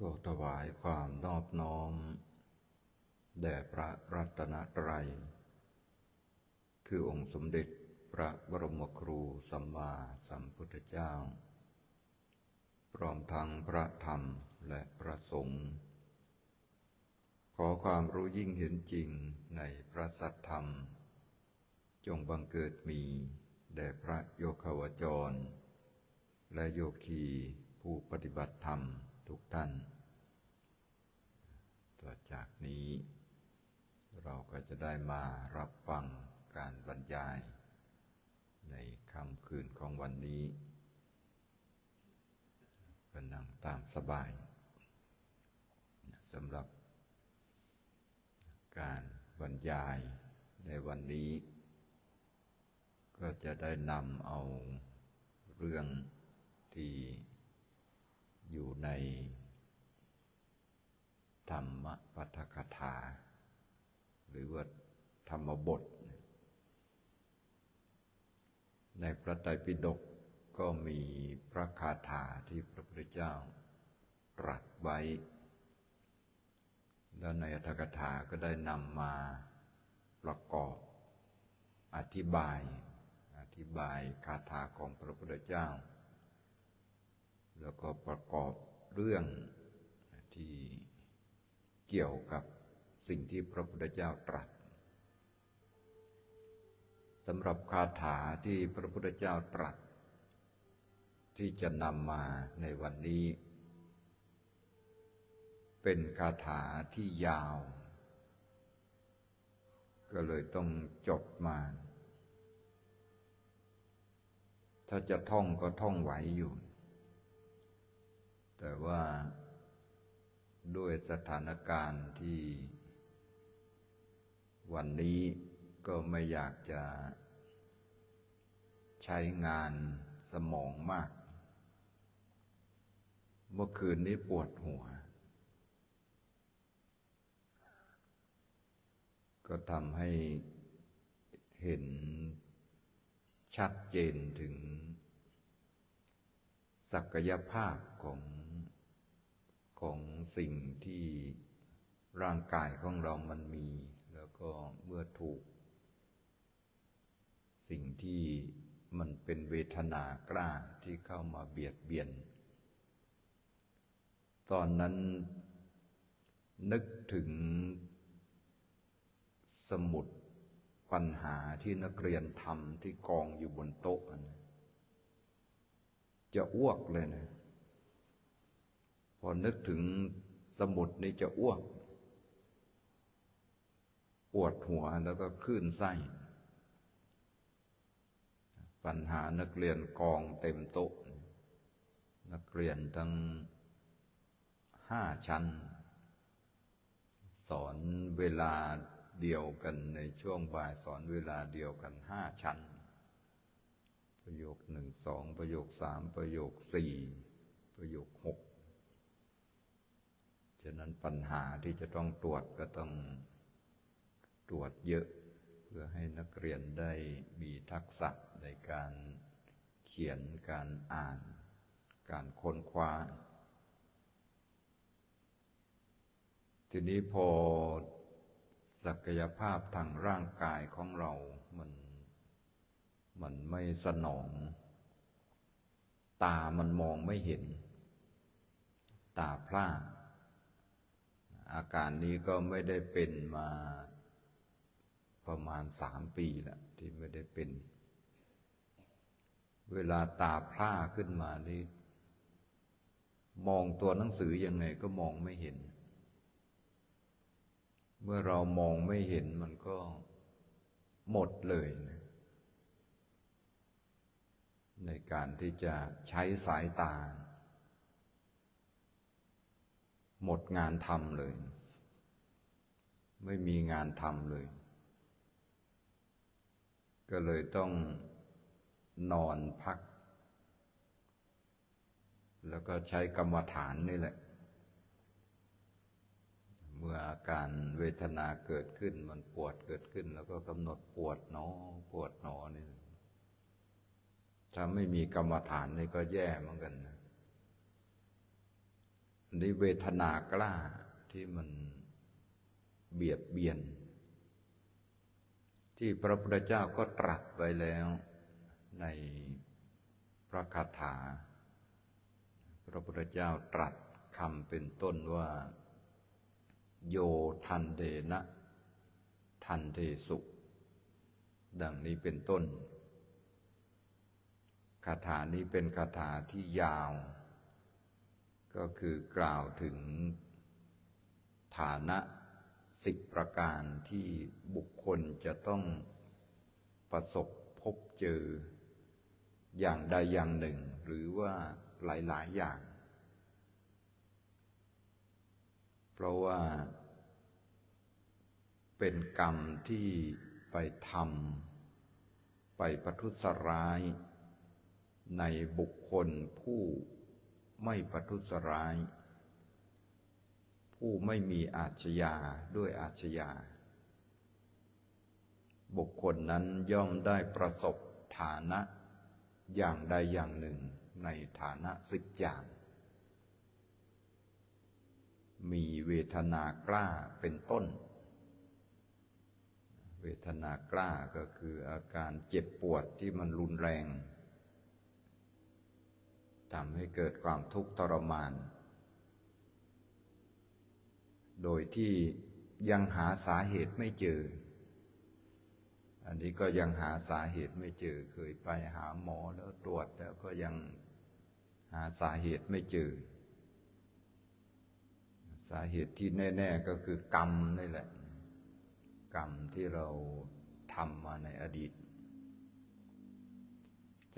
ขอถวายความนอบน้อม แด่พระรัตนตรัย คือองค์สมเด็จพระบรมครูสัมมาสัมพุทธเจ้า พร้อมทั้งพระธรรมและพระสงฆ์ ขอความรู้ยิ่งเห็นจริงในพระสัทธรรม จงบังเกิดมีแด่พระโยคาวจร และโยคีผู้ปฏิบัติธรรม ทุกท่าน ต่อจากนี้ เราก็จะได้มารับฟังการบรรยาย ในค่ำคืนของวันนี้ก็นั่งตามสบายสำหรับการบรรยายในวันนี้ ก็จะได้นำเอาเรื่องที่ อยู่ใน ธรรมปัทกถา หรือว่าธรรมบท ในพระไตรปิฎกก็มีพระคาถาที่พระพุทธเจ้า ตรัสไว้ แล้วในอัตถกถาก็ได้นำมาประกอบ อธิบาย อธิบายคาถาของพระพุทธเจ้า แล้วก็ประกอบเรื่องที่เกี่ยวกับสิ่งที่พระพุทธเจ้าตรัสสำหรับคาถาที่พระพุทธเจ้าตรัส ที่จะนำมาในวันนี้ เป็นคาถาที่ยาว ก็เลยต้องจดมา ถ้าจะท่องก็ท่องไหวอยู่ แต่ว่าด้วยสถานการณ์ที่วันนี้ก็ไม่อยากจะใช้งานสมองมาก เมื่อคืนนี้ปวดหัว ก็ทำให้เห็นชัดเจนถึงศักยภาพของ ของสิ่งที่ร่างกายของเรามันมี แล้วก็เมื่อถูก สิ่งที่มันเป็นเวทนากล้าที่เข้ามาเบียดเบียน ตอนนั้นนึกถึงสมุดปัญหาที่นักเรียนทำที่กองอยู่บนโต๊ะจะอ้วกเลยนะ อนึกถึงสมุดนี่จะอ้วก ปวดหัวแล้วก็คลื่นไส้ ปัญหานักเรียนกองเต็มโต๊ะ นักเรียนทั้งห้าชั้น สอนเวลาเดียวกันในช่วงบ่ายสอนเวลาเดียวกันห้าชั้น ประโยคหนึ่งสองประโยคสามประโยคสี่ประโยคหก ฉะนั้นปัญหาที่จะต้องตรวจก็ต้องตรวจเยอะ เพื่อให้นักเรียนได้มีทักษะในการเขียนการอ่าน การค้นคว้า ทีนี้พอศักยภาพทางร่างกายของเรา มัน มันไม่สนอง ตามันมองไม่เห็น ตาพร่า อาการนี้ก็ไม่ได้เป็นมาประมาณสามปีแล้วที่ไม่ได้เป็น เวลาตาพร่าขึ้นมานี่มองตัวหนังสือยังไงก็มองไม่เห็น เมื่อเรามองไม่เห็นมันก็หมดเลยนะในการที่จะใช้สายตา หมดงานทำเลย ไม่มีงานทำเลย ก็เลยต้องนอนพัก แล้วก็ใช้กรรมฐานนี่แหละ เมื่ออาการเวทนาเกิดขึ้นมันปวดเกิดขึ้น แล้วก็กำหนดปวดหนอ ปวดหนอนี่ถ้าไม่มีกรรมฐานนี่ก็แย่เหมือนกันนะ นี่เวทนากล้าที่มันเบียดเบียน ที่พระพุทธเจ้าก็ตรัสไว้แล้วในพระคาถา พระพุทธเจ้าตรัสคำเป็นต้นว่า โยทันเดนะ ทันเทสุ ดังนี้เป็นต้นคาถานี้เป็นคาถาที่ยาว ก็คือกล่าวถึงฐานะสิบประการที่บุคคลจะต้องประสบพบเจอ อย่างใดอย่างหนึ่ง หรือว่าหลาย ๆ อย่าง เพราะว่า เป็นกรรมที่ไปทำไปประทุษร้าย ในบุคคลผู้ ไม่ประทุษร้าย ผู้ไม่มีอาชญาด้วยอาชญา บุคคลนั้นย่อมได้ประสบฐานะอย่างใดอย่างหนึ่งในฐานะสิบอย่าง มีเวทนากล้าเป็นต้น เวทนากล้าก็คืออาการเจ็บปวดที่มันรุนแรง ทำให้เกิดความทุกข์ทรมาน โดยที่ยังหาสาเหตุไม่เจอ อันนี้ก็ยังหาสาเหตุไม่เจอ เคยไปหาหมอแล้วตรวจแล้วก็ยังหาสาเหตุไม่เจอ สาเหตุที่แน่ ๆก็คือกรรมนี่แหละ กรรมที่เราทำมาในอดีต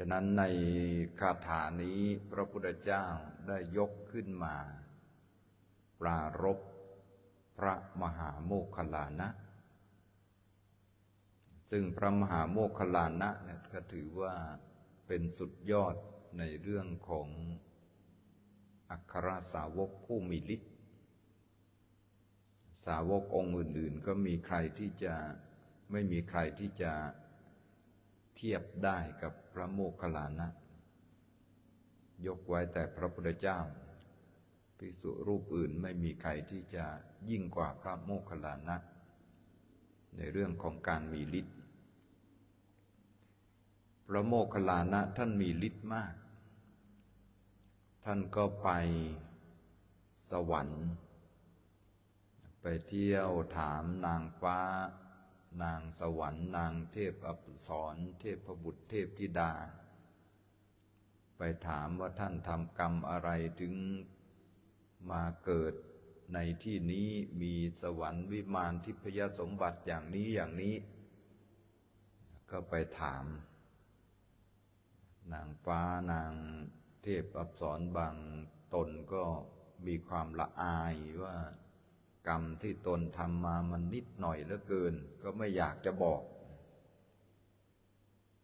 ฉะนั้นในคาถานี้พระพุทธเจ้าได้ยกขึ้นมา ปรารบพระมหาโมคคลานะ ซึ่งพระมหาโมคคลานะเนี่ยก็ถือว่าเป็นสุดยอดในเรื่องของอัครสาวกผู้มีฤทธิ์สาวกองค์อื่น ๆ ก็มีใครที่จะไม่มีใครที่จะเทียบได้กับ ระโมคคัลลานะ ยกไว้แต่พระพุทธเจ้าภิกษุรูปอื่นไม่มีใครที่จะยิ่งกว่าพระโมคคัลลานะ ในเรื่องของการมีฤทธิ์พระโมคคัลลานะท่านมีฤทธิ์มาก ท่านก็ไปสวรรค์ ไปเที่ยวถามนางฟ้า นางสวรรค์ นางเทพอัปสรเทพบุตรเทพธิดา ไปถามว่าท่านทำกรรมอะไรถึงมาเกิดในที่นี้มีสวรรค์วิมานทิพยสมบัติอย่างนี้อย่างนี้ ก็ไปถาม นางฟ้านางเทพอับสรบางตนก็มีความละอายว่า กรรมที่ตนทำมามันนิดหน่อยเหลือเกิน ก็ไม่อยากจะบอก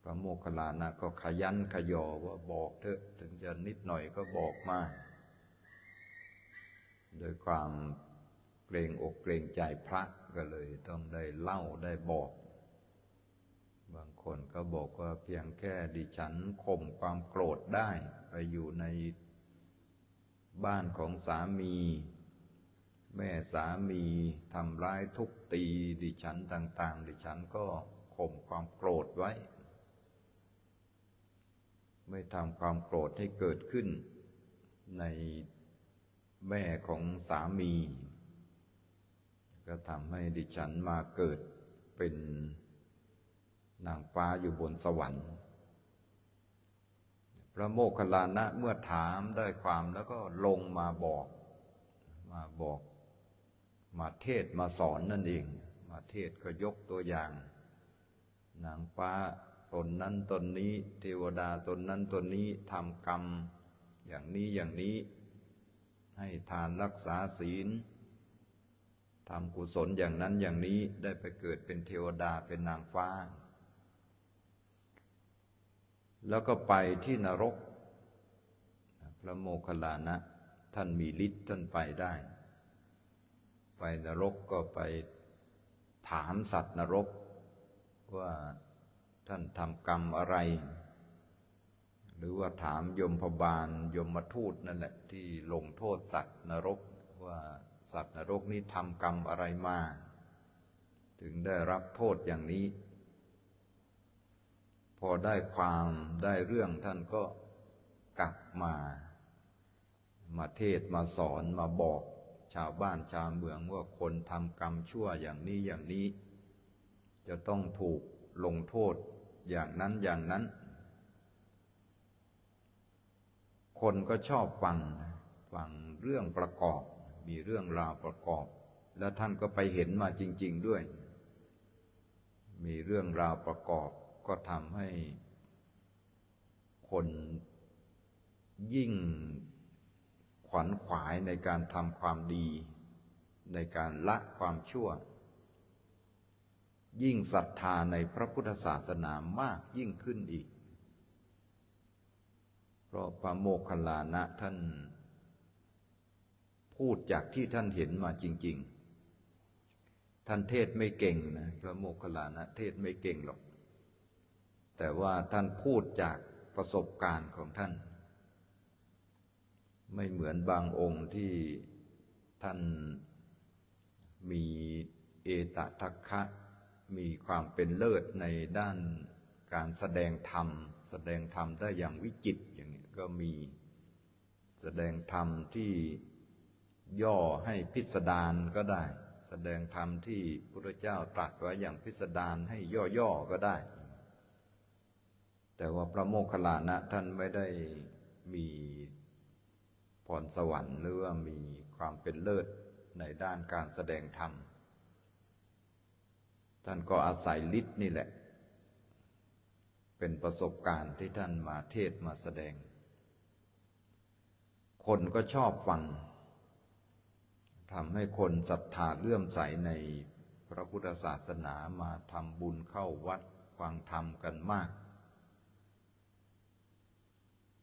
พระโมคคัลลานะก็ขยันขยอว่าบอกเถอะถึงจะนิดหน่อยก็บอกมาโดยความเกรงอกเกรงใจพระก็เลยต้องได้เล่าได้บอก บางคนก็บอกว่าเพียงแค่ดิฉันข่มความโกรธได้ ไปอยู่ในบ้านของสามี แม่สามีทำร้ายทุกตีดิฉันต่าง ๆ ดิฉันก็ข่มความโกรธไว้ ไม่ทำความโกรธให้เกิดขึ้น ในแม่ของสามี ก็ทำให้ดิฉันมาเกิดเป็นนางฟ้าอยู่บนสวรรค์ พระโมคคัลลานะเมื่อถามได้ความแล้วก็ลงมาบอก มาบอก มาเทศมาสอนนั่นเอง มาเทศก็ยกตัวอย่าง นางฟ้าตนนั้นตนนี้ เทวดาตนนั้นตนนี้ทำกรรม อย่างนี้อย่างนี้ ให้ทานรักษาศีลทำกุศลอย่างนั้นอย่างนี้ได้ไปเกิดเป็นเทวดาเป็นนางฟ้า แล้วก็ไปที่นรก พระโมคคัลลานะ ท่านมีฤทธิ์ท่านไปได้ ไปนรกก็ไปถามสัตว์นรก ว่าท่านทำกรรมอะไร หรือว่าถามยมพบาลยมทูตนั่นแหละที่ลงโทษสัตว์นรกว่าสัตว์นรกนี้ทำกรรมอะไรมา ถึงได้รับโทษอย่างนี้ พอได้ความได้เรื่องท่านก็กลับมา มาเทศมาสอนมาบอก ชาวบ้านชาวเมืองว่าคนทำกรรมชั่วอย่างนี้อย่างนี้ จะต้องถูกลงโทษอย่างนั้นอย่างนั้น คนก็ชอบฟังฟังเรื่องประกอบ มีเรื่องราวประกอบ แล้วท่านก็ไปเห็นมาจริง ๆด้วย มีเรื่องราวประกอบก็ทำให้คนยิ่ง ขวัญขวายในการทำความดี ในการละความชั่ว ยิ่งศรัทธาในพระพุทธศาสนามากยิ่งขึ้นอีก เพราะพระโมคคัลลานะท่าน พูดจากที่ท่านเห็นมาจริง ๆ ท่านเทศไม่เก่งนะพระโมคคัลลานะเทศไม่เก่งหรอก แต่ว่าท่านพูดจากประสบการณ์ของท่าน ไม่เหมือนบางองค์ที่ท่านมีเอตทัคคะมีความเป็นเลิศในด้านการแสดงธรรม แสดงธรรมได้อย่างวิจิตรอย่างนี้ก็มีแสดงธรรมที่ย่อให้พิสดารก็ได้ แสดงธรรมที่พระเจ้าตรัสไว้อย่างพิสดารให้ย่อๆก็ได้ แต่ว่าพระโมคคัลลานะท่านไม่ได้มี พรสวรรค์หรือว่ามีความเป็นเลิศในด้านการแสดงธรรม ท่านก็อาศัยฤทธิ์นี่แหละ เป็นประสบการณ์ที่ท่านมาเทศมาแสดง คนก็ชอบฟังทำให้คนศรัทธาเลื่อมใสในพระพุทธศาสนามาทำบุญเข้าวัดฟังธรรมกันมาก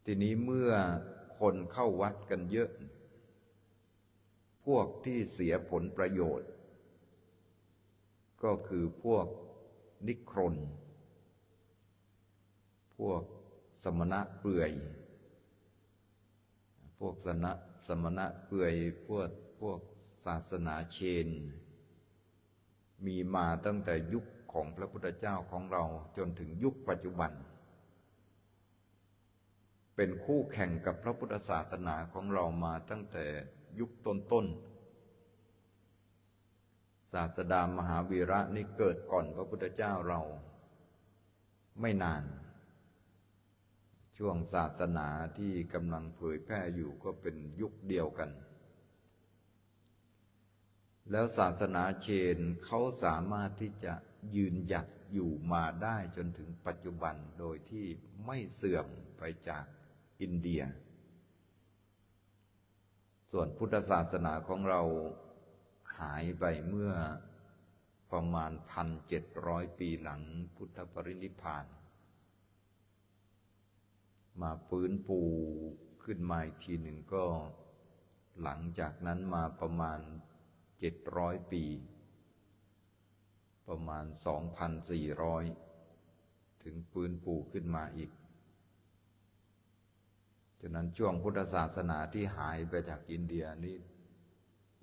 ทีนี้เมื่อ คนเข้าวัดกันเยอะ พวกที่เสียผลประโยชน์ ก็คือพวกนิครน พวกสมณะเปื่อย พวกสนะสมณะเปื่อยพวกพวกศาสนาเชน มีมาตั้งแต่ยุคของพระพุทธเจ้าของเราจนถึงยุคปัจจุบันเป็นคู่แข่งกับพระพุทธศาสนาของเรามาตั้งแต่ยุคต้นๆ ศาสดามหาวีระนี่เกิดก่อนพระพุทธเจ้าเรา ไม่นาน ช่วงศาสนาที่กำลังเผยแพร่อยู่ก็เป็นยุคเดียวกัน แล้วศาสนาเชนเขาสามารถที่จะยืนหยัดอยู่มาได้จนถึงปัจจุบันโดยที่ไม่เสื่อมไปจาก อินเดีย ส่วนพุทธศาสนาของเราหายไปเมื่อประมาณพันเจ็ดร้อยปีหลังพุทธปรินิพาน มาปื้นปูขึ้นมาอีกทีหนึ่งก็หลังจากนั้นมาประมาณเจ็ดร้อยปี ประมาณสองพันสี่ร้อยถึงปืนปูขึ้นมาอีก ฉะนั้นช่วงพุทธศาสนาที่หายไปจากอินเดียนี่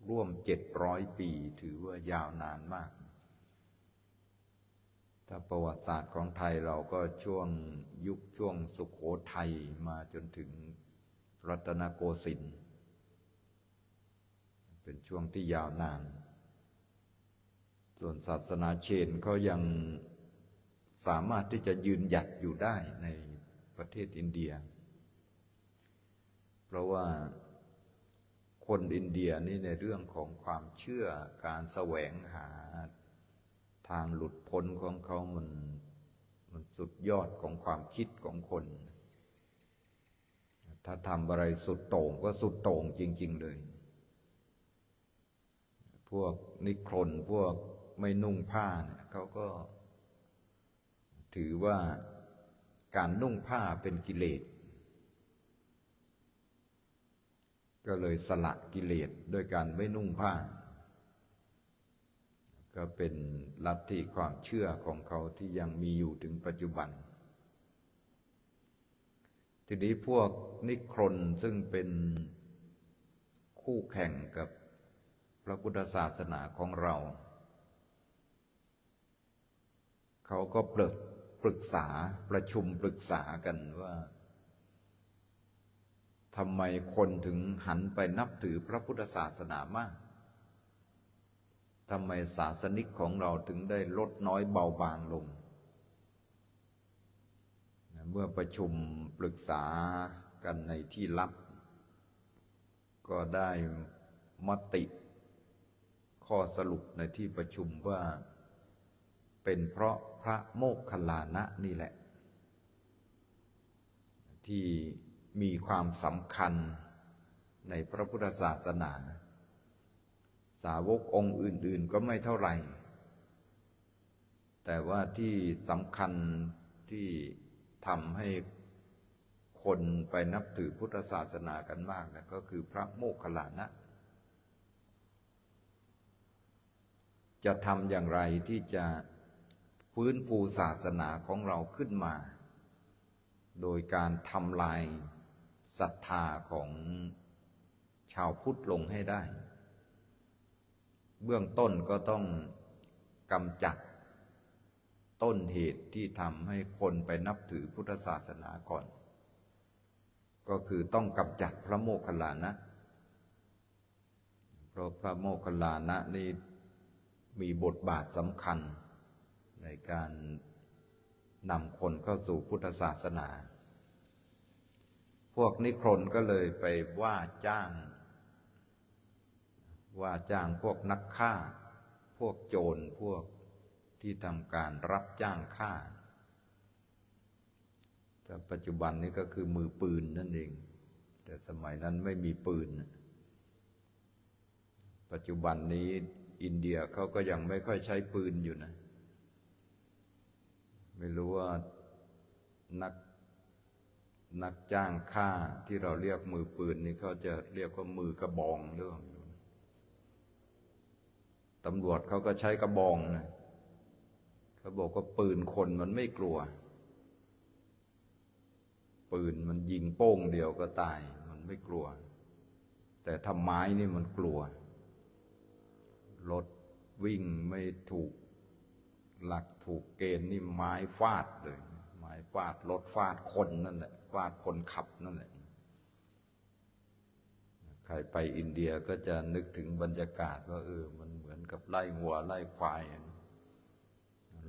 ร่วมเจ็ดร้อยปีถือว่ายาวนานมาก ถ้าประวัติศาสตร์ของไทยเราก็ช่วงยุคช่วงสุขโขทัยมาจนถึงรัตนโกสินทร์เป็นช่วงที่ยาวนาน ส่วนศาสนาเชนเขายังสามารถที่จะยืนหยัดอยู่ได้ในประเทศอินเดีย เพราะว่าคนอินเดียนี่ในเรื่องของความเชื่อการแสวงหาทางหลุดพ้นของเขามันมันสุดยอดของความคิดของคน ถ้าทำอะไรสุดโต่งก็สุดโต่งจริง ๆ เลย พวกนิครนพวกไม่นุ่งผ้าเนี่ยเขาก็ ถือว่าการนุ่งผ้าเป็นกิเลส ก็เลยสละกิเลสด้วยการไม่นุ่งผ้า ก็เป็นลัทธิความเชื่อของเขาที่ยังมีอยู่ถึงปัจจุบัน ทีนี้พวกนิครนซึ่งเป็นคู่แข่งกับพระพุทธศาสนาของเรา เขาก็ปรึกปรึกษาประชุมปรึกษากันว่า ทำไมคนถึงหันไปนับถือพระพุทธศาสนามากทำไมศาสนิกของเราถึงได้ลดน้อยเบาบางลง เมื่อประชุมปรึกษากันในที่ลับ ก็ได้มติ ข้อสรุปในที่ประชุมว่า เป็นเพราะพระโมคคัลลานะนี่แหละ ที่ มีความสำคัญในพระพุทธศาสนา สาวกองค์อื่น ๆ ก็ไม่เท่าไหร่ แต่ว่าที่สำคัญที่ทำให้คนไปนับถือพุทธศาสนากันมากนะก็คือพระโมคคัลลานะ จะทำอย่างไรที่จะฟื้นฟูศาสนาของเราขึ้นมา โดยการทำลาย ศรัทธาของชาวพุทธลงให้ได้ เบื้องต้นก็ต้องกำจัดต้นเหตุที่ทำให้คนไปนับถือพุทธศาสนาก่อน ก็คือต้องกำจัดพระโมคคัลลานะ เพราะพระโมคคัลลานะนี่มีบทบาทสำคัญในการนำคนเข้าสู่พุทธศาสนา วกนิครนก็เลยไปว่าจ้าง ว่าจ้างพวกนักฆ่า พวกโจรพวกที่ทำการรับจ้างฆ่าแต่ปัจจุบันนี้ก็คือมือปืนนั่นเอง แต่สมัยนั้นไม่มีปืน ปัจจุบันนี้อินเดียเขาก็ยังไม่ค่อยใช้ปืนอยู่นะ ไม่รู้ว่านัก นักจ้างฆ่าที่เราเรียกมือปืนนี่เขาจะเรียกว่ามือกระบองเรื่องตำรวจเขาก็ใช้กระบองนะเขาบอกว่าปืนคนมันไม่กลัว ปืนมันยิงโป้งเดียวก็ตาย มันไม่กลัว แต่ทำไม้นี่มันกลัว รถวิ่งไม่ถูก หลักถูกเกณฑ์นี่ไม้ฟาดเลย ฟาดรถฟาดคนนั่นแหละฟาดคนขับนั่นแหละใครไปอินเดียก็จะนึกถึงบรรยากาศว่าเออ มันเหมือนกับไล่วัวไล่ควาย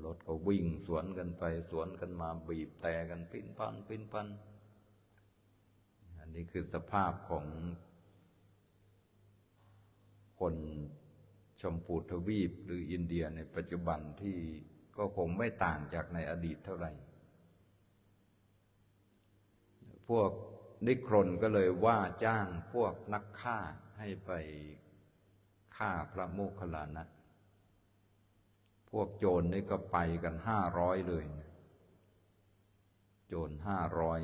รถก็วิ่งสวนกันไป สวนกันมาบีบแต่กันปิ้นปันปิ้นปันอันนี้คือสภาพของคนชมพูทวีปหรืออินเดียในปัจจุบันที่ก็คงไม่ต่างจากในอดีตเท่าไหร่ พวกนิครนก็เลยว่าจ้างพวกนักฆ่าให้ไปฆ่าพระโมคคัลลานะ พวกโจรนี่ก็ไปกันห้าร้อยเลยโจรห้าร้อย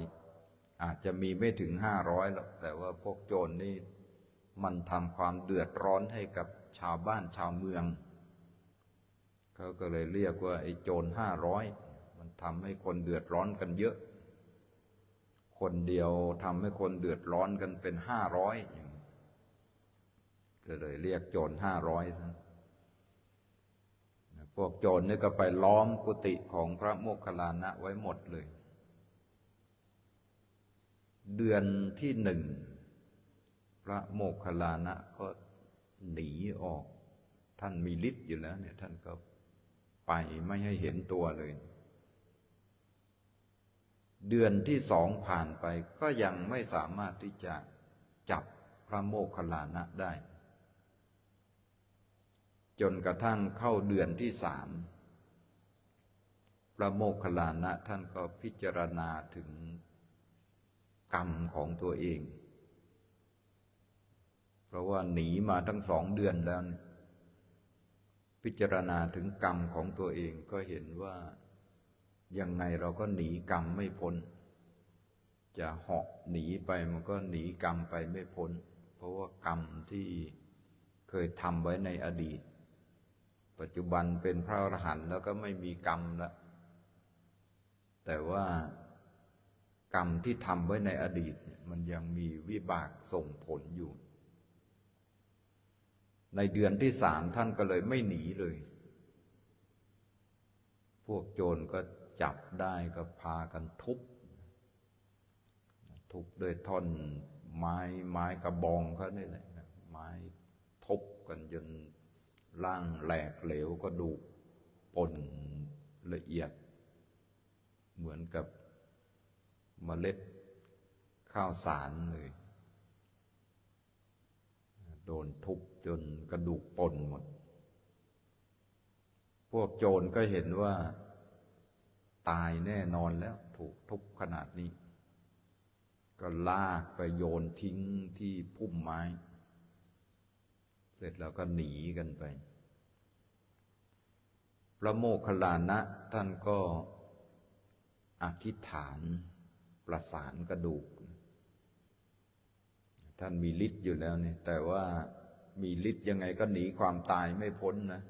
อาจจะมีไม่ถึงห้าร้อยหรอกแต่ว่าพวกโจรนี่มันทำความเดือดร้อนให้กับชาวบ้านชาวเมือง เขาก็เลยเรียกว่าไอ้โจรห้าร้อยมันทำให้คนเดือดร้อนกันเยอะ คนเดียวทำให้คนเดือดร้อนกันเป็นห้าร้อยก็เลยเรียกโจรห้าร้อยพวกโจรนี่ก็ไปล้อมกุฏิของพระโมคคัลลานะไว้หมดเลย เดือนที่หนึ่ง พระโมคคัลลานะก็หนีออก ท่านมีฤทธิ์อยู่แล้วเนี่ยท่านก็ไปไม่ให้เห็นตัวเลย เดือนที่สองผ่านไปก็ยังไม่สามารถที่จะจับพระโมคคัลลานะได้ จนกระทั่งเข้าเดือนที่สามพระโมคคัลลานะท่านก็พิจารณาถึงกรรมของตัวเอง เพราะว่าหนีมาทั้งสองเดือนแล้ว พิจารณาถึงกรรมของตัวเองก็เห็นว่า ยังไงเราก็หนีกรรมไม่พ้น จะเหาะหนีไปมันก็หนีกรรมไปไม่พ้น เพราะว่ากรรมที่เคยทำไว้ในอดีต ปัจจุบันเป็นพระอรหันต์แล้วก็ไม่มีกรรมล้วแต่ว่ากรรมที่ทำไว้ในอดีตเนี่ยมันยังมีวิบากส่งผลอยู่ ในเดือนที่สามท่านก็เลยไม่หนีเลย พวกโจรก็ จับได้ก็พากันทุบ ทุบด้วยท่อนไม้ไม้กระบองเขาเนี่ยแหละไม้ทุบกันจนร่างแหลกเหลวก็ดูปนละเอียด เหมือนกับเมล็ดข้าวสารเลย โดนทุบจนกระดูกปนหมด พวกโจรก็เห็นว่า ตายแน่นอนแล้วถูกทุบขนาดนี้ ก็ลากไปโยนทิ้งที่พุ่มไม้ เสร็จแล้วก็หนีกันไป พระโมคคัลลานะท่านก็อธิษฐานประสานกระดูก ท่านมีฤทธิ์อยู่แล้วเนี่ยแต่ว่ามีฤทธิ์ยังไงก็หนีความตายไม่พ้นนะ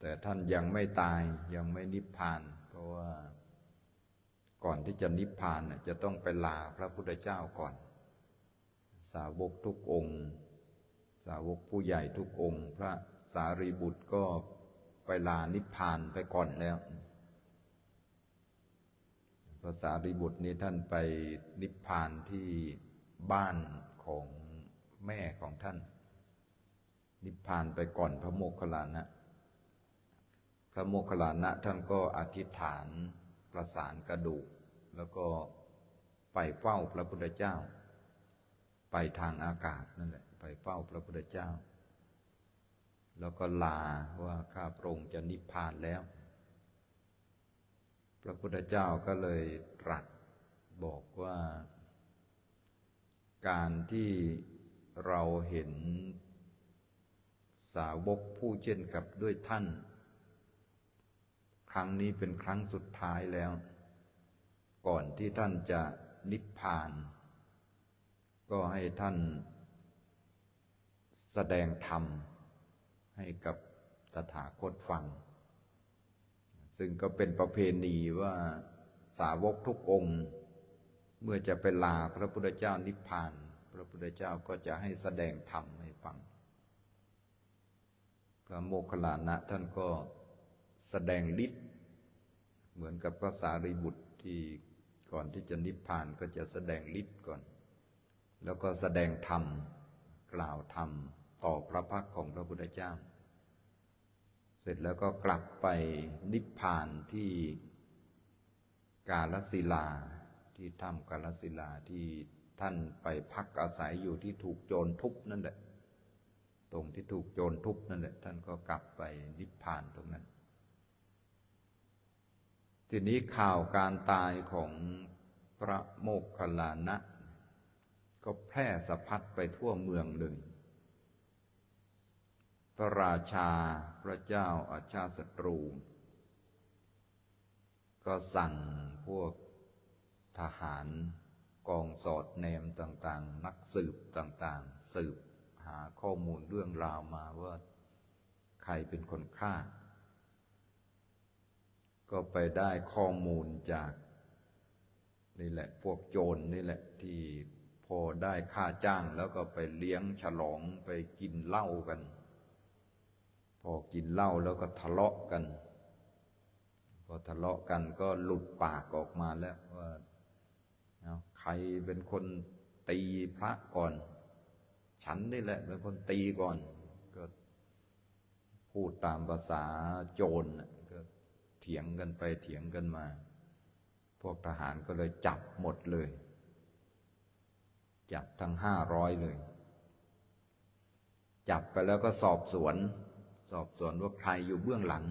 แต่ท่านยังไม่ตายยังไม่นิพพาน เพราะว่าก่อนที่จะนิพพานจะต้องไปลาพระพุทธเจ้าก่อน สาวกทุกองค์ สาวกผู้ใหญ่ทุกองค์ พระสารีบุตรก็ไปลานิพพานไปก่อนแล้วพระสารีบุตรนี้ท่านไปนิพพานที่บ้านของแม่ของท่าน นิพพานไปก่อนพระโมคคัลลานะ พระโมคคัลลานะท่านก็อธิษฐานประสานกระดูก แล้วก็ไปเฝ้าพระพุทธเจ้า ไปทางอากาศนั่นแหละ ไปเฝ้าพระพุทธเจ้า แล้วก็ลาว่าข้าพระองค์จะนิพพานแล้ว พระพุทธเจ้าก็เลยตรัสบอกว่าการที่เราเห็นสาวกผู้เช่นกับด้วยท่าน รั้งนี้เป็นครั้งสุดท้ายแล้ว ก่อนที่ท่านจะนิพพาน ก็ให้ท่านแสดงธรรมให้กับตถาคตฟัง ซึ่งก็เป็นประเพณีว่าสาวกทุกองค์ เมื่อจะไปลาพระพุทธเจ้านิพพาน พระพุทธเจ้าก็จะให้แสดงธรรมให้ฟัง พระโมคคัลลานะท่านก็แสดงฤทธิ์ เหมือนกับพระสารีบุตรที่ก่อนที่จะนิพพานก็จะแสดงฤทธิ์ก่อน แล้วก็แสดงธรรม กล่าวธรรมต่อพระพักของพระพุทธเจ้า เสร็จแล้วก็กลับไปนิพพานที่กาลสิลาที่ถ้ำกาลสิลาที่ท่านไปพักอาศัยอยู่ที่ถูกโจรทุบนั่นแหละ ตรงที่ถูกโจรทุบนั่นแหละ ท่านก็กลับไปนิพพานตรงนั้น ทีนี้ข่าวการตายของพระโมคคัลลานะ ก็แพร่สะพัดไปทั่วเมืองเลย พระราชาพระเจ้าอาชาศัตรู ก็สั่งพวกทหารกองสอดแนมต่างๆ นักสืบต่างๆ สืบหาข้อมูลเรื่องราวมาว่า ใครเป็นคนฆ่า ก็ไปได้ข้อมูลจากนี่แหละพวกโจรนนี่แหละที่พอได้ค่าจ้างแล้วก็ไปเลี้ยงฉลองไปกินเหล้ากัน พอกินเหล้าแล้วก็ทะเลาะกัน พอทะเลาะกันก็หลุดปากออกมาแล้วว่าใครเป็นคนตีพระก่อน ฉันนี่แหละเป็นคนตีก่อน ก็พูดตามภาษาโจรก็เถียงกันไปเถียงกันมา พวกทหารก็เลยจับหมดเลย จับทั้งห้าร้อยเลย จับไปแล้วก็สอบสวน สอบสวนว่าใครอยู่เบื้องหลัง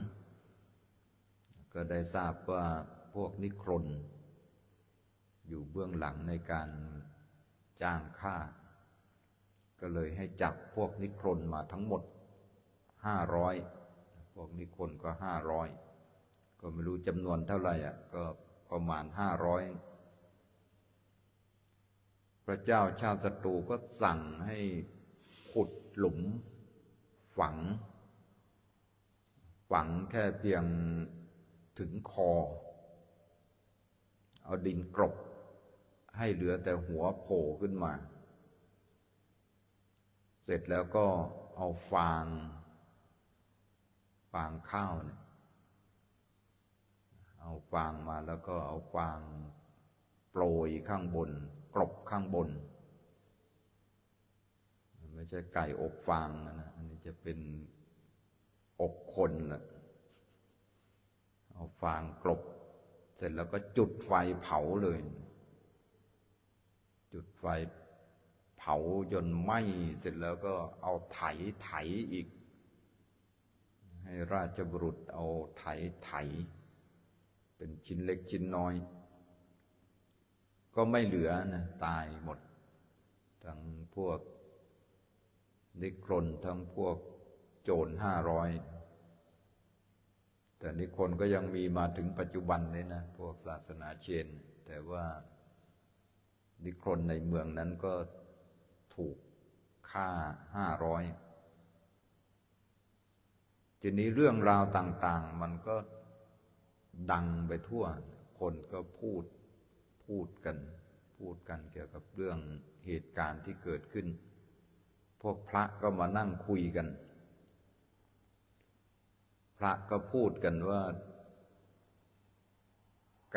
ก็ได้ทราบว่าพวกนิครนอยู่เบื้องหลังในการจ้างฆ่า ก็เลยให้จับพวกนิครนมาทั้งหมดห้าร้อยพวกนิครนก็ห้าร้อย ก็ไม่รู้จำนวนเท่าไหร่อะก็ประมาณห้าร้อยพระเจ้าชาติศัตรูก็สั่งให้ขุดหลุม ฝัง ฝังแค่เพียงถึงคอ เอาดินกรบให้เหลือแต่หัวโผล่ขึ้นมา เสร็จแล้วก็เอาฟาง ฟางข้าวเนี่ย เอาฟางมาแล้วก็เอาฟางโปรยข้างบน กรบข้างบน ไม่ใช่ไก่อบฟางนะอันนี้จะเป็นอบคนนะเอาฟางกลบเสร็จแล้วก็จุดไฟเผาเลย จุดไฟเผาจนไหม้เสร็จแล้วก็เอาไถไถอีก ให้ราชบุรุษเอาไถไถ เป็นชิ้นเล็กชิ้นน้อย ก็ไม่เหลือนะตายหมด ทั้งพวกนิครนทั้งพวกโจรห้าร้อยแต่นิคนก็ยังมีมาถึงปัจจุบันนี้นะพวกศาสนาเชน แต่ว่านิครนในเมืองนั้นก็ถูกฆ่าห้าร้อยทีนี้เรื่องราวต่าง ๆ มันก็ ดังไปทั่ว คนก็พูดพูดกัน พูดกันเกี่ยวกับเรื่องเหตุการณ์ที่เกิดขึ้น พวกพระก็มานั่งคุยกัน พระก็พูดกันว่า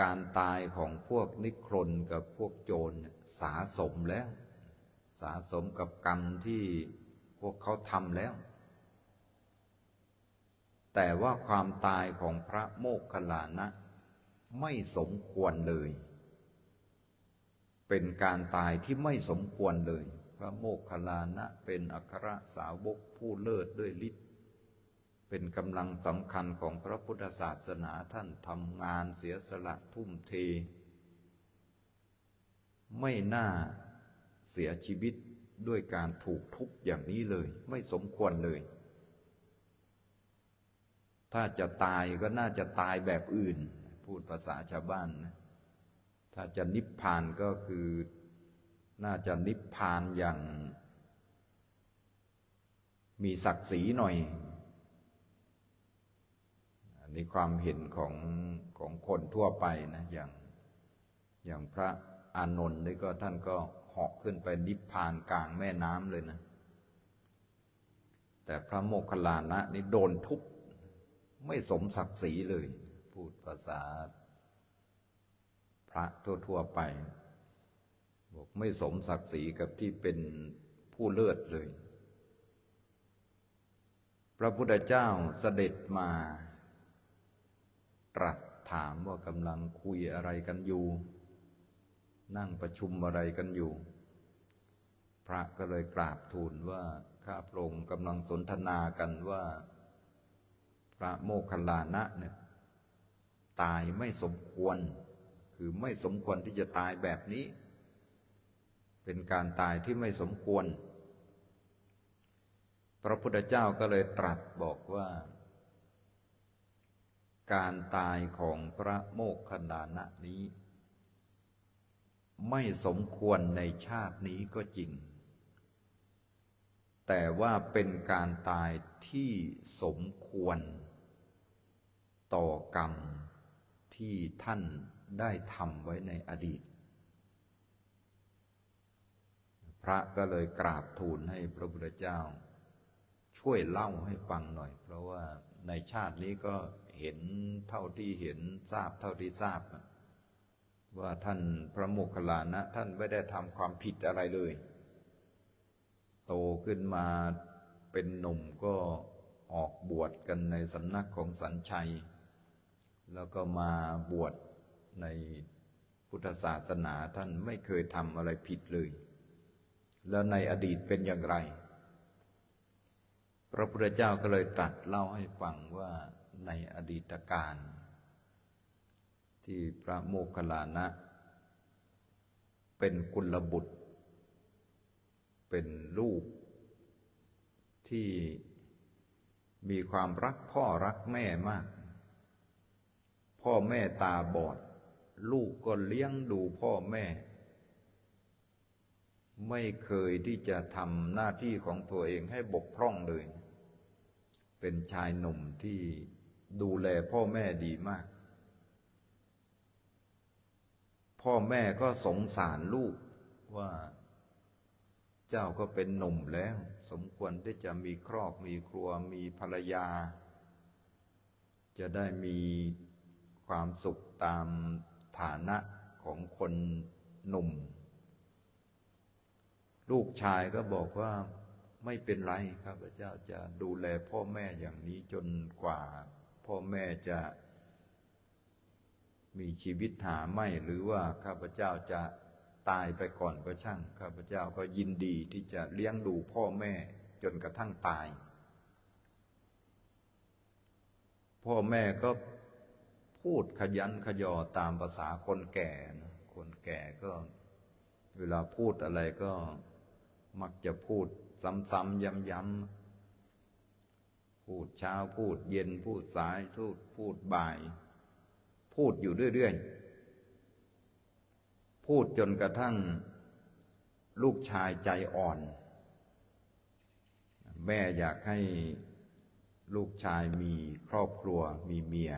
การตายของพวกนิครนกับพวกโจรสาสมแล้ว สาสมกับกรรมที่พวกเขาทำแล้ว แต่ว่าความตายของพระโมคคัลลานะ ไม่สมควรเลย เป็นการตายที่ไม่สมควรเลย พระโมคคัลลานะเป็นอัครสาวกผู้เลิศด้วยฤทธิ์เป็นกำลังสำคัญของพระพุทธศาสนาท่านทำงานเสียสละทุ่มเท ไม่น่าเสียชีวิตด้วยการถูกทุบอย่างนี้เลย ไม่สมควรเลย ถ้าจะตายก็น่าจะตายแบบอื่น พูดภาษาชาวบ้านนะถ้าจะนิพพานก็คือน่าจะนิพพานอย่าง มีศักดิ์ศรีหน่อยนี่ความเห็นของของคนทั่วไปนะอย่างอย่างพระอานนท์นี่ก็ท่านก็เหาะขึ้นไปนิพพานกลางแม่น้ำเลยนะ แต่พระโมคคัลลานะนี่โดนทุบ ไม่สมศักดิ์ศรีเลย พูดภาษา พระทั่วๆไปบอกไม่สมศักดิ์ศรีกับที่เป็นผู้เลิศเลย พระพุทธเจ้าเสด็จมา ตรัสถามว่ากำลังคุยอะไรกันอยู่ นั่งประชุมอะไรกันอยู่ พระก็เลยกราบทูลว่าข้าพระองค์กำลังสนทนากันว่า พระโมคคัลลานะเนี่ยตายไม่สมควร คือไม่สมควรที่จะตายแบบนี้ เป็นการตายที่ไม่สมควร พระพุทธเจ้าก็เลยตรัสบอกว่า การตายของพระโมคคัลลานะนี้ ไม่สมควรในชาตินี้ก็จริงแต่ว่าเป็นการตายที่สมควร ต่อกรรมที่ท่านได้ทำไว้ในอดีต พระก็เลยกราบทูลให้พระพุทธเจ้า ช่วยเล่าให้ฟังหน่อย เพราะว่าในชาตินี้ก็เห็นเท่าที่เห็นทราบเท่าที่ทราบ ว่าท่านพระโมคคัลลานะ ท่านไม่ได้ทำความผิดอะไรเลย โตขึ้นมาเป็นหนุ่มก็ออกบวชกันในสำนักของสันชัย แล้วก็มาบวชในพุทธศาสนาท่านไม่เคยทำอะไรผิดเลย แล้วในอดีตเป็นอย่างไร พระพุทธเจ้าก็เลยตรัสเล่าให้ฟังว่าในอดีตการ ที่พระโมคคัลลานะ เป็นกุลบุตร เป็นลูก ที่มีความรักพ่อรักแม่มาก พ่อแม่ตาบอด ลูกก็เลี้ยงดูพ่อแม่ ไม่เคยที่จะทำหน้าที่ของตัวเองให้บกพร่องเลย เป็นชายหนุ่มที่ดูแลพ่อแม่ดีมาก พ่อแม่ก็สงสารลูกว่า เจ้าก็เป็นหนุ่มแล้ว สมควรที่จะมีครอบมีครัวมีภรรยา จะได้มี ความสุขตามฐานะของคนหนุ่ม ลูกชายก็บอกว่าไม่เป็นไรครับพระเจ้าจะดูแลพ่อแม่อย่างนี้จนกว่าพ่อแม่จะมีชีวิตหาไม่หรือว่าข้าพเจ้าจะตายไปก่อนก็ช่าง ข้าพเจ้าก็ยินดีที่จะเลี้ยงดูพ่อแม่จนกระทั่งตาย พ่อแม่ก็ พูดขยันขยอตามภาษาคนแก่นะคนแก่ก็ เวลาพูดอะไรก็มักจะพูดซ้ำๆย้ำๆพูดเช้าพูดเย็นพูดสายพูดพูดบ่าย พูดอยู่เรื่อยๆ พูดจนกระทั่ง ลูกชายใจอ่อน แม่อยากให้ลูกชายมีครอบครัวมีเมีย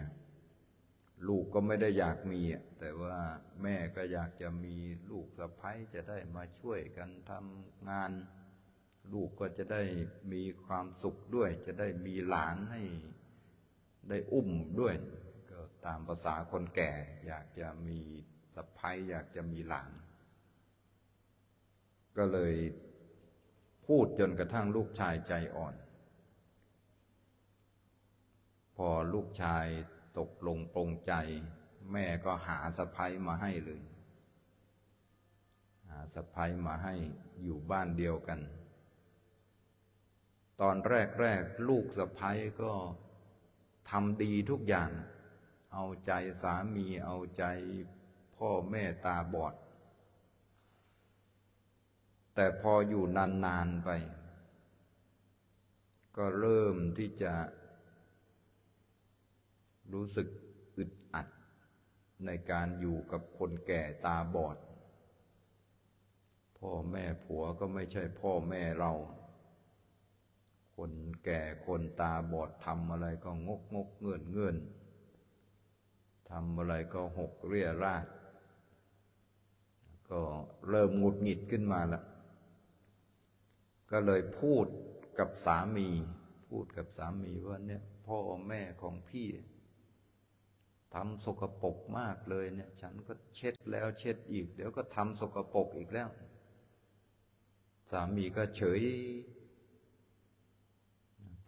ลูกก็ไม่ได้อยากมี แต่ว่าแม่ก็อยากจะมีลูกสะพ้ยจะได้มาช่วยกันทำงาน ลูกก็จะได้มีความสุขด้วย จะได้มีหลานให้ได้อุ้มด้วย ก็ตามภาษาคนแก่ อยากจะมีสะพ้ยอยากจะมีหลาน ก็เลยพูดจนกระทั่งลูกชายใจอ่อน พอลูกชาย ตกลงปรงใจ แม่ก็หาสะพ้ยมาให้เลย หาสะพ้ยมาให้อยู่บ้านเดียวกัน ตอนแรกแรกลูกสะพ้ยก็ทำดีทุกอย่าง เอาใจสามีเอาใจพ่อแม่ตาบอด แต่พออยู่นาน ๆ ไป ก็เริ่มที่จะ รู้สึกอึดอัด ในการอยู่กับคนแก่ตาบอด พ่อแม่ผัวก็ไม่ใช่พ่อแม่เรา คนแก่คนตาบอดทำอะไรก็งกงกเงื่อนเงื่อนทำอะไรก็หกเรียราดก็เริ่มหงุดหงิดขึ้นมาละ ก็เลยพูดกับสามี พูดกับสามีว่าเนี่ยพ่อแม่ของพี่ ทำสกปรกมากเลยเนี่ย ฉันก็เช็ดแล้วเช็ดอีก เดี๋ยวก็ทำสกปรกอีกแล้ว สามีก็เฉย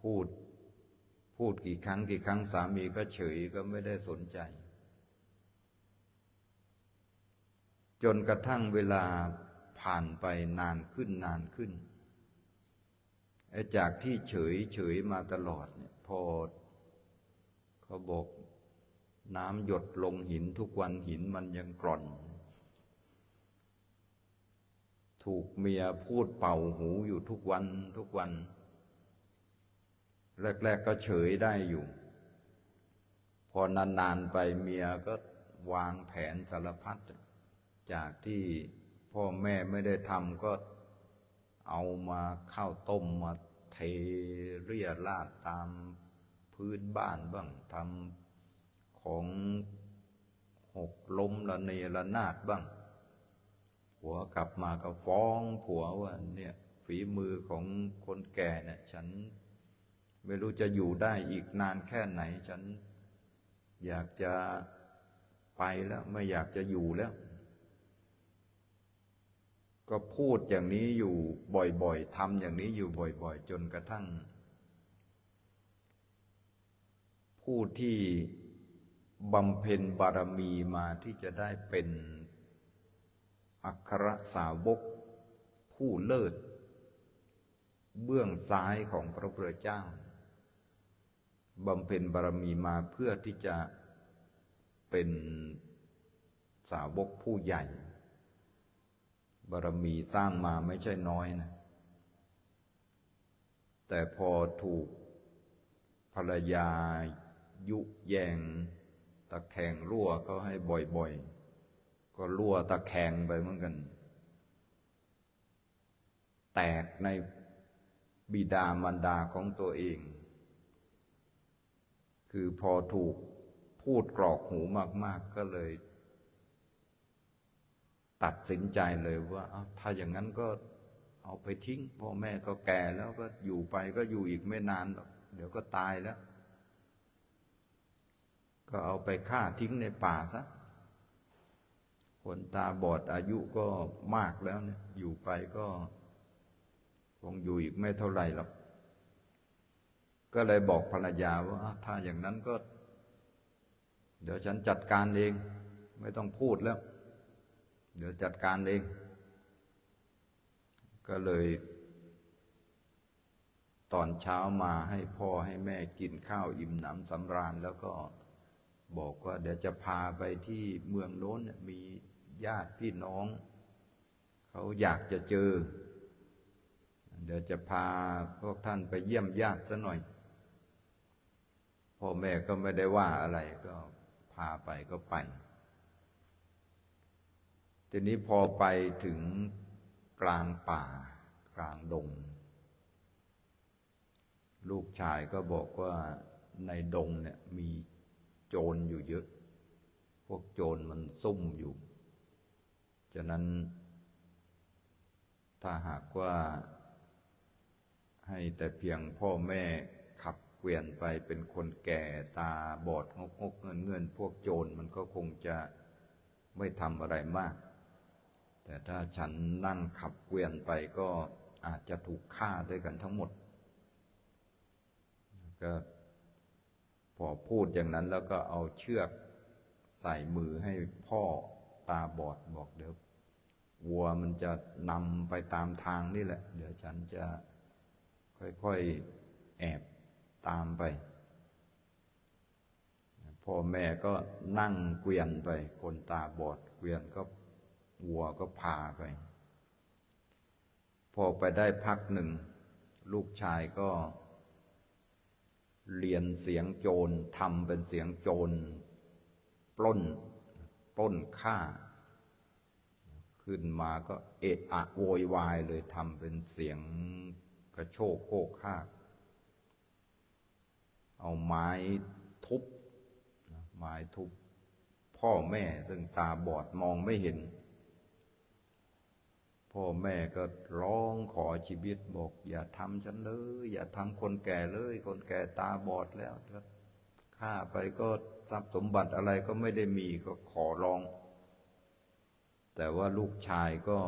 พูด พูดกี่ครั้งกี่ครั้งสามีก็เฉยก็ไม่ได้สนใจ จนกระทั่งเวลาผ่านไปนานขึ้นนานขึ้นไอ้จากที่เฉยเฉยมาตลอดเนี่ยพอเขาบอก น้ำหยดลงหินทุกวันหินมันยังกร่อน ถูกเมียพูดเป่าหูอยู่ทุกวันทุกวัน แรก ๆก็เฉยได้อยู่ พอนานๆไปเมียก็วางแผนสารพัดจากที่พ่อแม่ไม่ได้ทำก็เอามาข้าวต้มมาเทเรียราดตามพื้นบ้านบ้างทำ ของหกล้มละเนระนาดบ้าง ผัวกลับมาก็ฟ้องผัวว่าเนี่ยฝีมือของคนแก่เนี่ยฉันไม่รู้จะอยู่ได้อีกนานแค่ไหน ฉันอยากจะไปแล้วไม่อยากจะอยู่แล้ว ก็พูดอย่างนี้อยู่บ่อยๆทำอย่างนี้อยู่บ่อยๆ จนกระทั่ง ผู้ที่ บำเพ็ญบารมีมาที่จะได้เป็นอัครสาวกผู้เลิศ เบื้องซ้ายของพระพุทธเจ้าบำเพ็ญบารมีมาเพื่อที่จะเป็นสาวกผู้ใหญ่ บารมีสร้างมาไม่ใช่น้อยนะ แต่พอถูกภรรยายุแยง ตะแคงรั่วก็ให้บ่อยๆ ก็รั่วตะแคงไปเหมือนกัน แตกในบิดามารดาของตัวเอง คือพอถูกพูดกรอกหูมาก ๆ ก็เลย ตัดสินใจเลยว่าถ้าอย่างนั้นก็เอาไปทิ้งพ่อแม่ก็แก่แล้วก็อยู่ไปก็อยู่อีกไม่นานหรอกเดี๋ยวก็ตายแล้ว ก็เอาไปฆ่าทิ้งในป่าซะคนตาบอดอายุก็มากแล้วเนี่ยอยู่ไปก็คงอยู่อีกไม่เท่าไหร่หรอกก็เลยบอกภรรยาว่าถ้าอย่างนั้นก็ เดี๋ยวฉันจัดการเอง ไม่ต้องพูดแล้ว เดี๋ยวจัดการเอง ก็เลย ตอนเช้ามาให้พ่อให้แม่กินข้าวอิ่มหนำสำราญแล้วก็ บอกว่าเดี๋ยวจะพาไปที่เมืองโน้นมีญาติพี่น้อง เขาอยากจะเจอ เดี๋ยวจะพาพวกท่านไปเยี่ยมญาติซะหน่อย พ่อแม่ก็ไม่ได้ว่าอะไรก็พาไปก็ไป ทีนี้พอไปถึงกลางป่า กลางดง ลูกชายก็บอกว่าในดงเนี่ยมี โจรอยู่เยอะ พวกโจรมันซุ่มอยู่ ฉะนั้น ถ้าหากว่า ให้แต่เพียงพ่อแม่ขับเกวียนไปเป็นคนแก่ตาบอดงกงกเงินเงินพวกโจรมันก็คงจะไม่ทำอะไรมาก แต่ถ้าฉันนั่งขับเกวียนไปก็อาจจะถูกฆ่าด้วยกันทั้งหมด ก็ พอพูดอย่างนั้นแล้วก็เอาเชือกใส่มือให้พ่อตาบอดบอกเดี๋ยววัวมันจะนำไปตามทางนี่แหละ เดี๋ยวฉันจะค่อยๆแอบตามไป พ่อแม่ก็นั่งเกวียนไป คนตาบอดเกวียนก็วัวก็พาไป พอไปได้พักหนึ่ง ลูกชายก็ เรียนเสียงโจรทำเป็นเสียงโจร ปล้น ปล้นฆ่า ขึ้นมาก็เอะอะโวยวายเลยทำเป็นเสียงกระโชกโคกคากเอาไม้ทุบ ไม้ทุบ พ่อแม่ซึ่งตาบอดมองไม่เห็น พ่อแม่ก็ร้องขอชีวิตบอก อย่าทำฉันเลย อย่าทำคนแก่เลย คนแก่ตาบอดแล้วฆ่าไปก็ทรัพย์สมบัติอะไรก็ไม่ได้มีก็ขอร้อง แต่ว่าลูกชายก็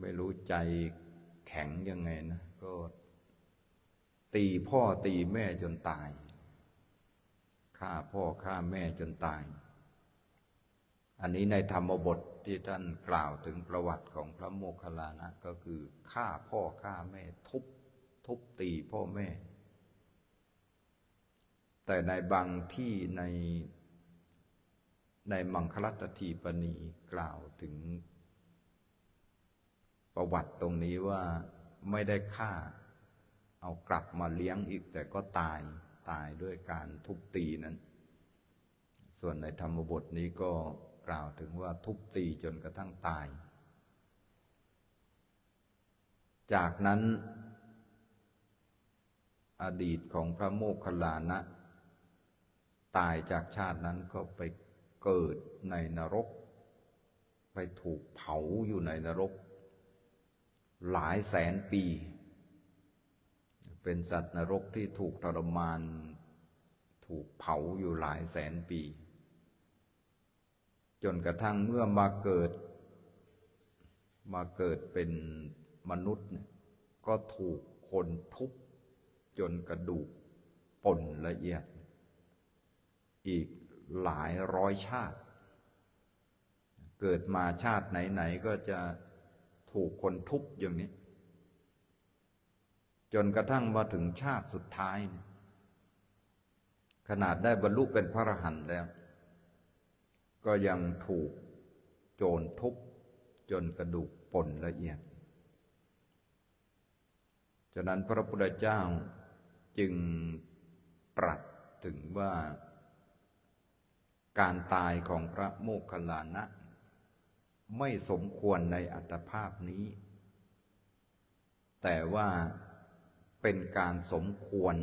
ไม่รู้ใจแข็งยังไงนะ ก็ ตีพ่อตีแม่จนตายฆ่าพ่อฆ่าแม่จนตาย อันนี้ในธรรมบทที่ท่านกล่าวถึงประวัติของพระโมคคัลลานะก็คือฆ่าพ่อฆ่าแม่ทุบทุบตีพ่อแม่ แต่ในบางที่ในในมังคลัตทีปณีกล่าวถึง ประวัติตรงนี้ว่าไม่ได้ฆ่า เอากลับมาเลี้ยงอีกแต่ก็ตายตายด้วยการทุบตีนั้น ส่วนในธรรมบทนี้ก็ กล่าวถึงว่าทุบตีจนกระทั่งตาย จากนั้นอดีตของพระโมคคัลลานะ ตายจากชาตินั้นก็ไปเกิดในนรก ไปถูกเผาอยู่ในนรก หลายแสนปี เป็นสัตว์นรกที่ถูกทรมาน ถูกเผาอยู่หลายแสนปี จนกระทั่งเมื่อมาเกิด มาเกิดเป็นมนุษย์เนี่ยก็ถูกคนทุบจนกระดูกป่นละเอียด อีกหลายร้อยชาติ เกิดมาชาติไหน ๆ ก็จะถูกคนทุบอย่างนี้ จนกระทั่งมาถึงชาติสุดท้าย ขนาดได้บรรลุเป็นพระอรหันต์แล้ว ก็ยังถูกโจรทุบจนกระดูกป่นละเอียด ฉะนั้นพระพุทธเจ้าจึงตรัสถึงว่าการตายของพระโมคคัลลานะ ไม่สมควรในอัตภาพนี้ แต่ว่าเป็นการสมควร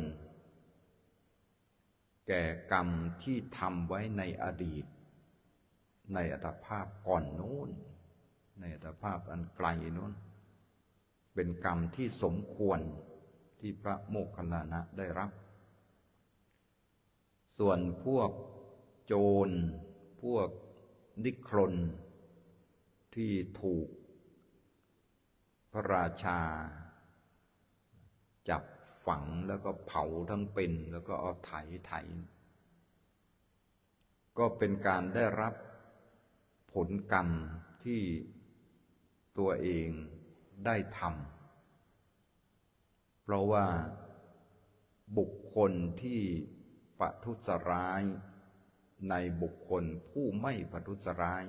แก่กรรมที่ทำไว้ในอดีต ในอัตภาพก่อนนู้น ในอัตภาพอันไกลนู้น เป็นกรรมที่สมควรที่พระโมคคัลลานะได้รับ ส่วนพวกโจร พวกนิครนที่ถูก พระราชา จับฝังแล้วก็เผาทั้งเป็นแล้วก็เอาไถไถ ก็เป็นการได้รับ ผลกรรมที่ตัวเองได้ทำ เพราะว่าบุคคลที่ปทุสร้าย ในบุคคลผู้ไม่ปทุสร้าย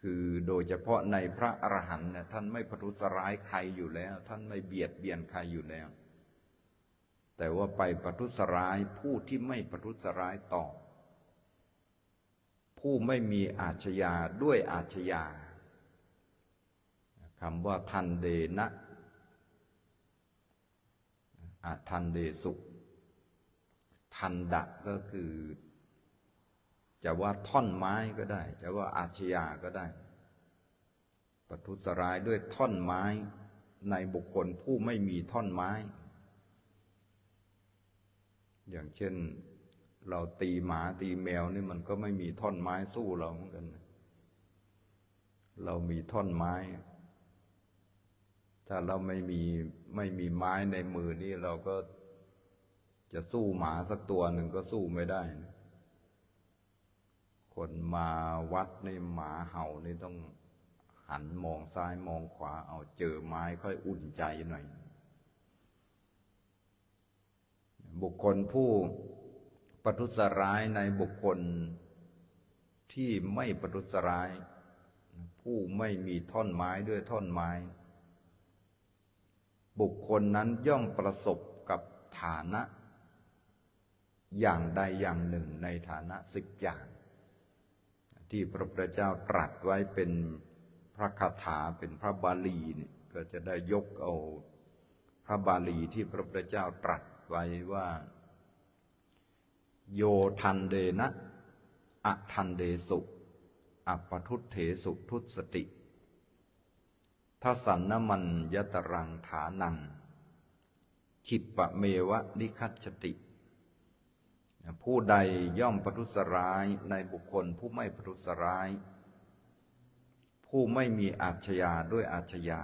คือโดยเฉพาะในพระอรหันต์เนี่ยท่านไม่ปทุสร้ายใครอยู่แล้ว ท่านไม่เบียดเบียนใครอยู่แล้ว แต่ว่าไปปทุสร้ายผู้ที่ไม่ปทุสร้ายต่อ ผู้ไม่มีอาชญาด้วยอาชญาคำว่าทันเดนะอาทันเดสุทันดะก็คือ จะว่าท่อนไม้ก็ได้ จะว่าอาชญาก็ได้ปทุสร้ายด้วยท่อนไม้ในบุคคลผู้ไม่มีท่อนไม้ อย่างเช่น เราตีหมาตีแมวนี่มันก็ไม่มีท่อนไม้สู้เราเหมือนกัน เรามีท่อนไม้ ถ้าเราไม่มีไม่มีไม้ในมือนี่เราก็จะสู้หมาสักตัวหนึ่งก็สู้ไม่ได้นะคนมาวัดในหมาเห่านี่ต้องหันมองซ้ายมองขวา เอาเจอไม้ค่อยอุ่นใจหน่อย บุคคลผู้ ประทุษร้ายในบุคคลที่ไม่ประทุษร้าย ผู้ไม่มีท่อนไม้ด้วยท่อนไม้ บุคคลนั้นย่อมประสบกับฐานะ อย่างใดอย่างหนึ่งในฐานะสิบอย่าง ที่พระพุทธเจ้าตรัสไว้เป็นพระคาถาเป็นพระบาลีนี่ก็จะได้ยกเอา พระบาลีที่พระพุทธเจ้าตรัสไว้ว่า โยทันเดนะอะทันเดสุอัปทุตเถสุทุตสติทัสันนมันยตรังฐานัง ขิปปะเมวะนิคัตติ ผู้ใดย่อมประทุษร้ายในบุคคลผู้ไม่ประทุษร้าย ผู้ไม่มีอาชญาด้วยอาชญา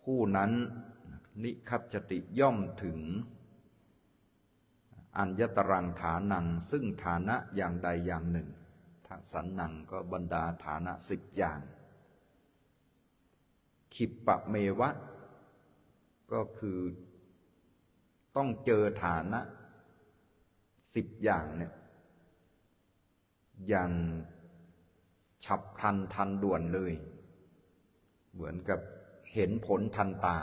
ผู้นั้นนิคัจติย่อมถึง อัญญตรังฐานังซึ่งฐานะอย่างใดอย่างหนึ่งทัสันนังก็บรรดาฐานะสิบอย่าง ขิปปะเมวะ ก็คือต้องเจอฐานะสิบอย่างเนี่ยอย่างฉับพลันทันด่วนเลย เหมือนกับเห็นผลทันตา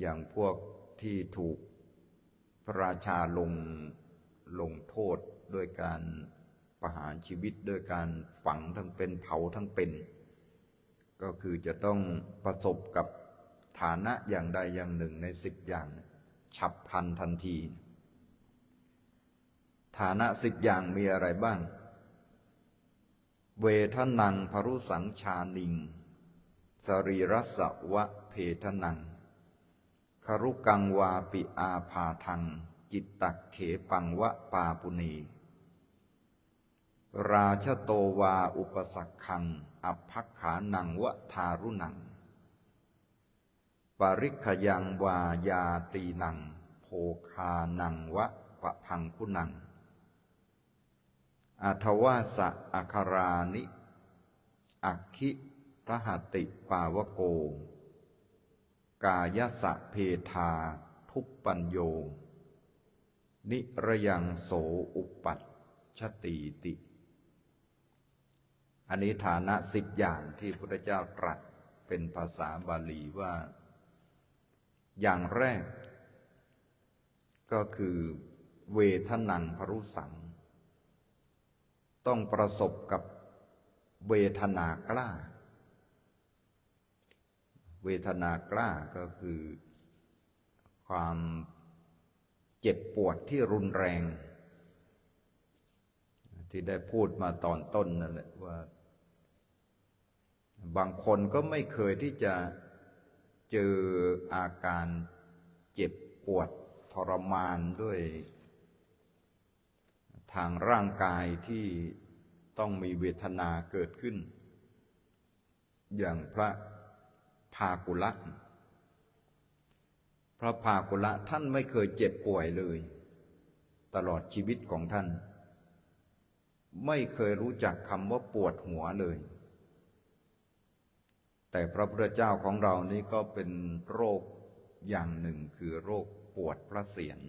อย่างพวกที่ถูก ระราชาลงลงโทษด้วยการประหารชีวิตด้วยการฝังทั้งเป็นเผาทั้งเป็น ก็คือจะต้องประสบกับฐานะอย่างใดอย่างหนึ่งในสิบอย่าง ฉับพลันทันที ฐานะสิบอย่างมีอะไรบ้าง เวทนังพรุสังชานิง สรีรสวะเพทนัง คารุกังวาปิอาภาทัง จิตตักเขปังวะปาปุณี ราชโตวาอุปสักขัง อัพพักขานังวะทารุนัง ปริขยังวายาตีนัง โภคานังวะปะพังคุนังอัทวาสะอัคารานิ อักขิรหัติปาวโก กายสะเพทาทุปปัญโย นิระยังโสอุปัตชติติ อันนี้ฐานะสิบอย่างที่พระเจ้าตรัสเป็นภาษาบาลีว่า อย่างแรก ก็คือเวทนังพรุสัง ต้องประสบกับเวทนากล้า เวทนากล้าก็คือ ความเจ็บปวดที่รุนแรง ที่ได้พูดมาตอนต้นนั่นแหละว่า บางคนก็ไม่เคยที่จะเจออาการเจ็บปวดทรมานด้วย ทางร่างกายที่ต้องมีเวทนาเกิดขึ้น อย่างพระ ภากุละพระภากุละท่านไม่เคยเจ็บป่วยเลย ตลอดชีวิตของท่าน ไม่เคยรู้จักคำว่าปวดหัวเลย แต่พระพุทธเจ้าของเรานี่ก็เป็นโรคอย่างหนึ่งคือโรคปวดพระเศียร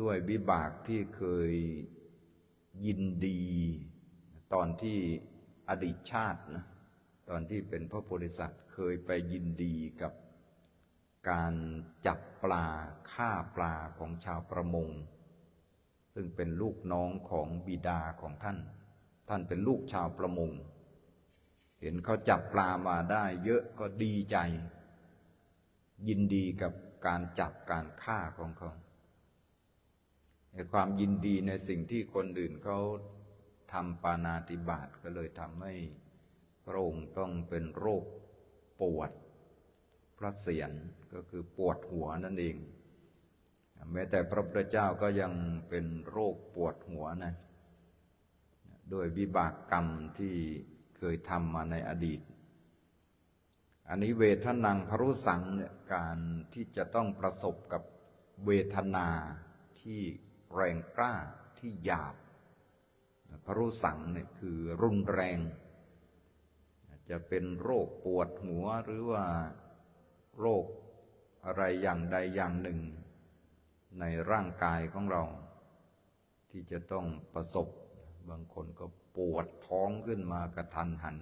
ด้วยวิบากที่เคยยินดี ตอนที่อดีตชาตินะ ตอนที่เป็นพระโพธิสัตว์เคยไปยินดีกับการจับปลาฆ่าปลาของชาวประมง ซึ่งเป็นลูกน้องของบิดาของท่าน ท่านเป็นลูกชาวประมง เห็นเขาจับปลามาได้เยอะก็ดีใจ ยินดีกับการจับการฆ่าของเขาในความยินดีในสิ่งที่คนอื่นเขาทำปานาติบาตก็เลยทำให้ พระองค์ต้องเป็นโรคปวด พระเศียรก็คือปวดหัวนั่นเอง แม้แต่พระพุทธเจ้าก็ยังเป็นโรคปวดหัวนะด้วยวิบากกรรมที่เคยทำมาในอดีต อันนี้เวทนังพรุสังเนี่ยการที่จะต้องประสบกับเวทนาที่แรงกล้าที่หยาบพรุสังเนี่ยคือรุนแรง จะเป็นโรคปวดหัวหรือว่าโรคอะไรอย่างใดอย่างหนึ่ง ในร่างกายของเรา ที่จะต้องประสบ บางคนก็ปวดท้องขึ้นมากระทันหัน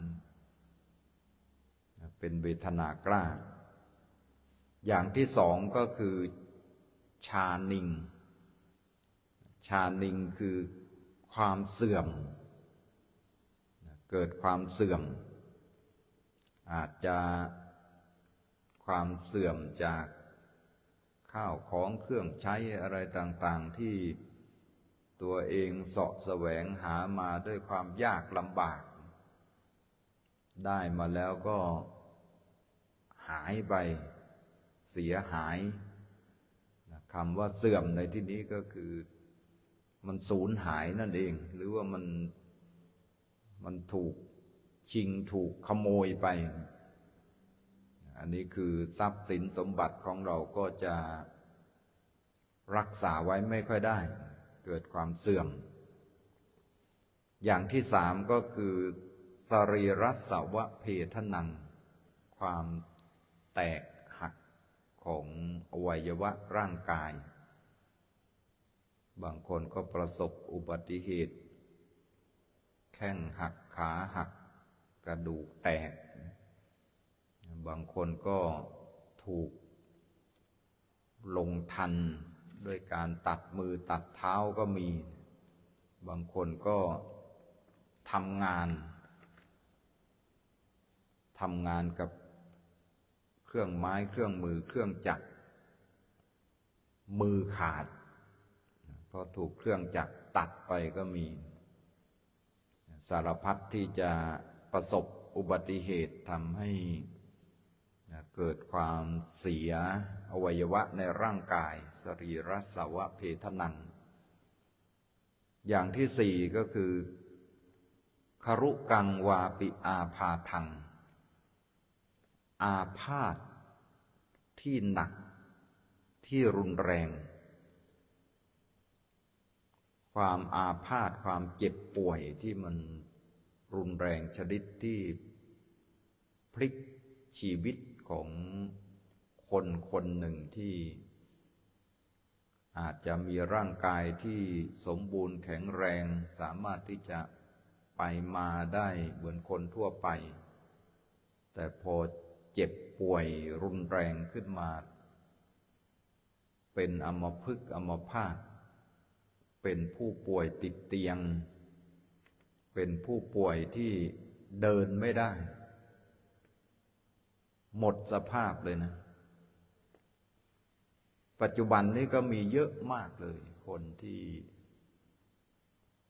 เป็นเวทนากล้า อย่างที่สองก็คือชานิง ชานิงคือความเสื่อม เกิดความเสื่อม อาจจะความเสื่อมจากข้าวของเครื่องใช้อะไรต่างๆ ที่ตัวเองเสาะแสวงหามาด้วยความยากลำบาก ได้มาแล้วก็หายไป เสียหายคำว่าเสื่อมในที่นี้ก็คือมันสูญหายนั่นเอง หรือว่ามันมันถูก ชิงถูกขโมยไป อันนี้คือทรัพย์สินสมบัติของเราก็จะรักษาไว้ไม่ค่อยได้ เกิดความเสื่อม อย่างที่สามก็คือสรีรัสวะเพทนัง ความแตกหักของอวัยวะร่างกาย บางคนก็ประสบอุบัติเหตุ แข้งหักขาหัก กระดูกแตก บางคนก็ถูกลงทันด้วยการตัดมือตัดเท้าก็มี บางคนก็ทำงานทำงานกับเครื่องไม้เครื่องมือเครื่องจักร มือขาดเพราะถูกเครื่องจักรตัดไปก็มี สารพัดที่จะ ประสบอุบัติเหตุทำให้เกิดความเสียอวัยวะในร่างกาย สรีรสวะเพทนัง อย่างที่สี่ก็คือคารุกังวาปิอาพาทัง อาพาธที่หนักที่รุนแรง ความอาพาธความเจ็บป่วยที่มัน รุนแรงชนิดที่พลิกชีวิตของคนคนหนึ่งที่อาจจะมีร่างกายที่สมบูรณ์แข็งแรงสามารถที่จะไปมาได้เหมือนคนทั่วไป แต่พอเจ็บป่วยรุนแรงขึ้นมา เป็นอมพึกอมพาตเป็นผู้ป่วยติดเตียง เป็นผู้ป่วยที่เดินไม่ได้ หมดสภาพเลยนะ ปัจจุบันนี้ก็มีเยอะมากเลย คนที่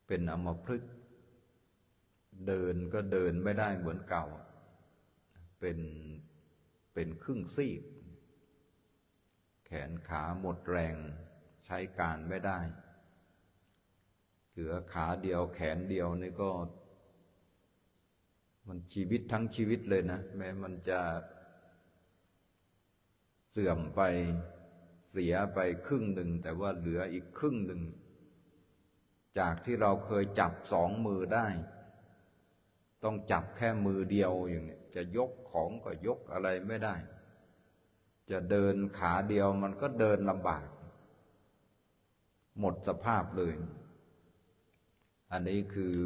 เป็นอมพฤกษ์เดินก็เดินไม่ได้เหมือนเก่า เป็นเป็นครึ่งซีก แขนขาหมดแรงใช้การไม่ได้ เหลือขาเดียวแขนเดียวนี่ก็ มันชีวิตทั้งชีวิตเลยนะ แม้มันจะเสื่อมไปเสียไปครึ่งหนึ่ง แต่ว่าเหลืออีกครึ่งหนึ่ง จากที่เราเคยจับสองมือได้ ต้องจับแค่มือเดียวอย่างนี้จะยกของก็ยกอะไรไม่ได้ จะเดินขาเดียวมันก็เดินลำบาก หมดสภาพเลย อันนี้คือ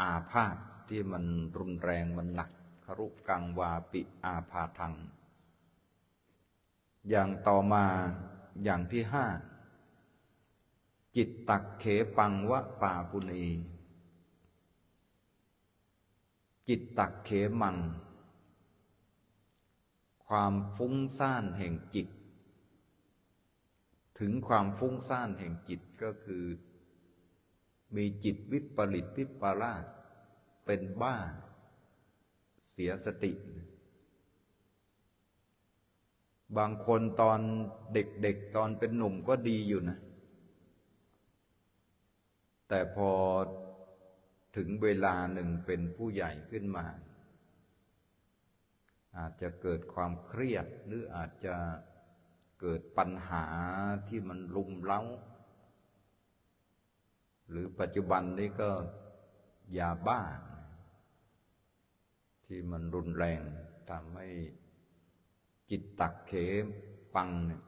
อาพาธที่มันรุนแรงมันหนักครุกังวาปิอาพาทัง อย่างต่อมาอย่างที่ห้า จิตตักเขปังวะปาปุณีจิตตักเขมัง ความฟุ้งซ่านแห่งจิต ถึงความฟุ้งซ่านแห่งจิตก็คือ มีจิตวิปริตวิปลาสเป็นบ้า เสียสติ บางคนตอนเด็กๆ ตอนเป็นหนุ่มก็ดีอยู่นะ แต่พอถึงเวลาหนึ่งเป็นผู้ใหญ่ขึ้นมา อาจจะเกิดความเครียดหรืออาจจะเกิดปัญหาที่มันลุมเล้า หรือปัจจุบันนี้ก็ยาบ้า ที่มันรุนแรงทำให้จิตตักเขปังเนี่ย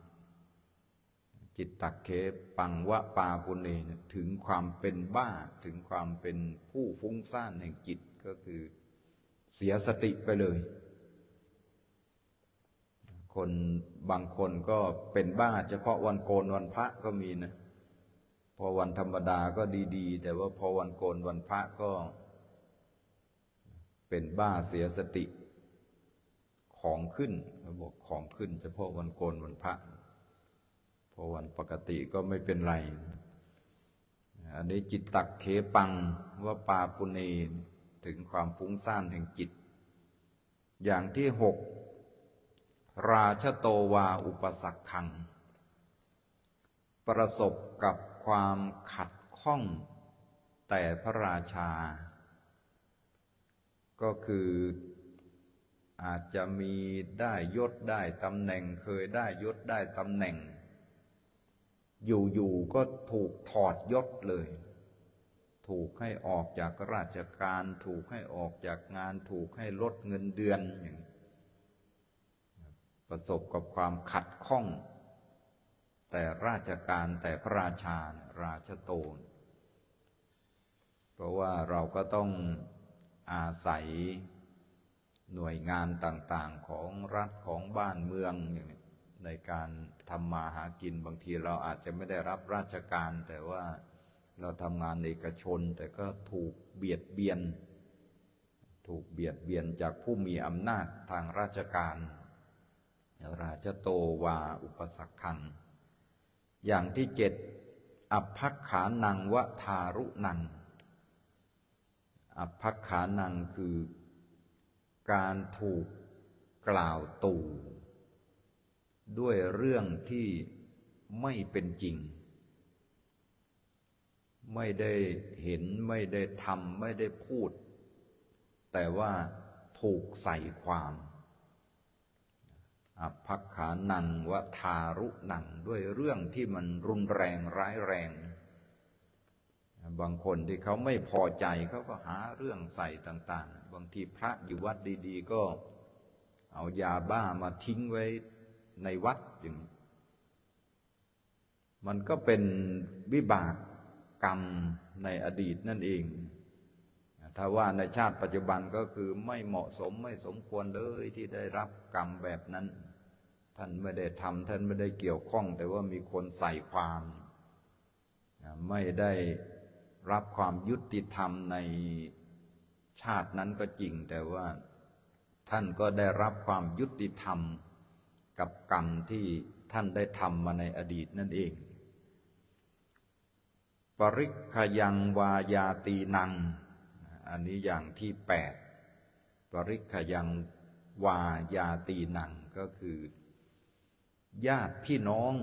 จิตตักเขปังวะปาปุเนถึงความเป็นบ้าถึงความเป็นผู้ฟุ้งซ่านแห่งจิตก็คือเสียสติไปเลย คนบางคนก็เป็นบ้าเฉพาะวันโกนวันพระก็มีนะ อวันธรรมดาก็ดีๆ แต่ว่าพอวันโกนวันพระก็ เป็นบ้าเสียสติ ของขึ้นเขาบอกของขึ้น เฉพาะวันโกนวันพระ พอวันปกติก็ไม่เป็นไร อันนี้จิตตักเขปังว่าปาปุเนถึงความฟุ้งซ่านแห่งจิต อย่างที่หกราชโตวาอุปสักขัง ประสบกับ ความขัดข้อง แต่พระราชา ก็คืออาจจะมีได้ยศได้ตำแหน่งเคยได้ยศได้ตำแหน่ง อยู่ๆก็ถูกถอดยศเลย ถูกให้ออกจากราชการ ถูกให้ออกจากงาน ถูกให้ลดเงินเดือนอย่างประสบกับความขัดข้อง แต่ราชการแต่พระราชาราชโตน เพราะว่าเราก็ต้องอาศัยหน่วยงานต่างๆของรัฐของบ้านเมืองอย่างนี้ในการทำมาหากินบางทีเราอาจจะไม่ได้รับราชการ แต่ว่าเราทำงานเอกชน แต่ก็ถูกเบียดเบียน ถูกเบียดเบียนจากผู้มีอำนาจทางราชการ ราชโตวาอุปสักขัง อย่างที่เจ็ดอัพพักขานังวะทารุนัง อัพพักขานังคือการถูกกล่าวตู่ด้วยเรื่องที่ไม่เป็นจริง ไม่ได้เห็นไม่ได้ทำไม่ได้พูด แต่ว่าถูกใส่ความ อภักขานังวทารุนังด้วยเรื่องที่มันรุนแรงร้ายแรง บางคนที่เขาไม่พอใจเขาก็หาเรื่องใส่ต่าง ๆ บางทีพระอยู่วัดดีๆ ก็ เอายาบ้ามาทิ้งไว้ในวัดอย่างนี้มันก็เป็นวิบากกรรมในอดีตนั่นเอง ถ้าว่าในชาติปัจจุบันก็คือไม่เหมาะสมไม่สมควรเลยที่ได้รับกรรมแบบนั้น ท่านไม่ได้ทำท่านไม่ได้เกี่ยวข้อง แต่ว่ามีคนใส่ความไม่ได้รับความยุติธรรมในชาตินั้นก็จริง แต่ว่าท่านก็ได้รับความยุติธรรมกับกรรมที่ท่านได้ทำมาในอดีตนั่นเอง ปริขยังวายาตีนัง อันนี้อย่างที่แปดปริขยังวายาตีนังก็คือ ญาติพี่น้อง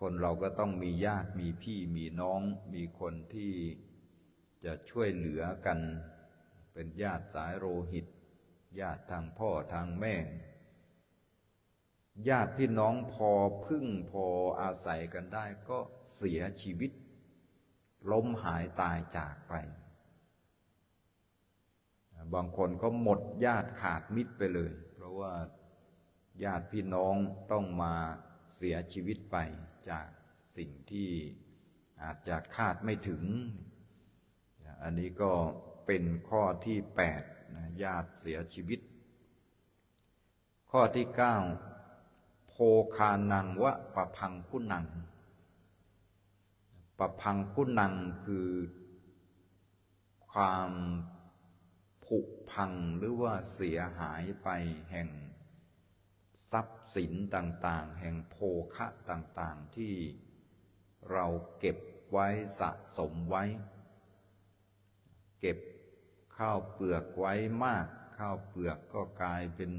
คนเราก็ต้องมีญาติมีพี่มีน้อง มีคนที่จะช่วยเหลือกัน เป็นญาติสายโลหิต ญาติทางพ่อทางแม่ ญาติพี่น้องพอพึ่งพออาศัยกันได้ก็เสียชีวิต ล้มหายตายจากไป บางคนก็หมดญาติขาดมิตรไปเลย เพราะว่า ญาติพี่น้องต้องมาเสียชีวิตไปจากสิ่งที่อาจจะคาดไม่ถึง อันนี้ก็เป็นข้อที่แปดนะญาติเสียชีวิต ข้อที่เก้าโพคานังวะปะพังคุนังปะพังคุนังคือความผุพังหรือว่าเสียหายไปแห่ง ทรัพย์สินต่างๆ แห่งโภคะต่างๆ ที่เราเก็บไว้สะสมไว้ เก็บข้าวเปลือกไว้มาก ข้าวเปลือกก็กลายเป็น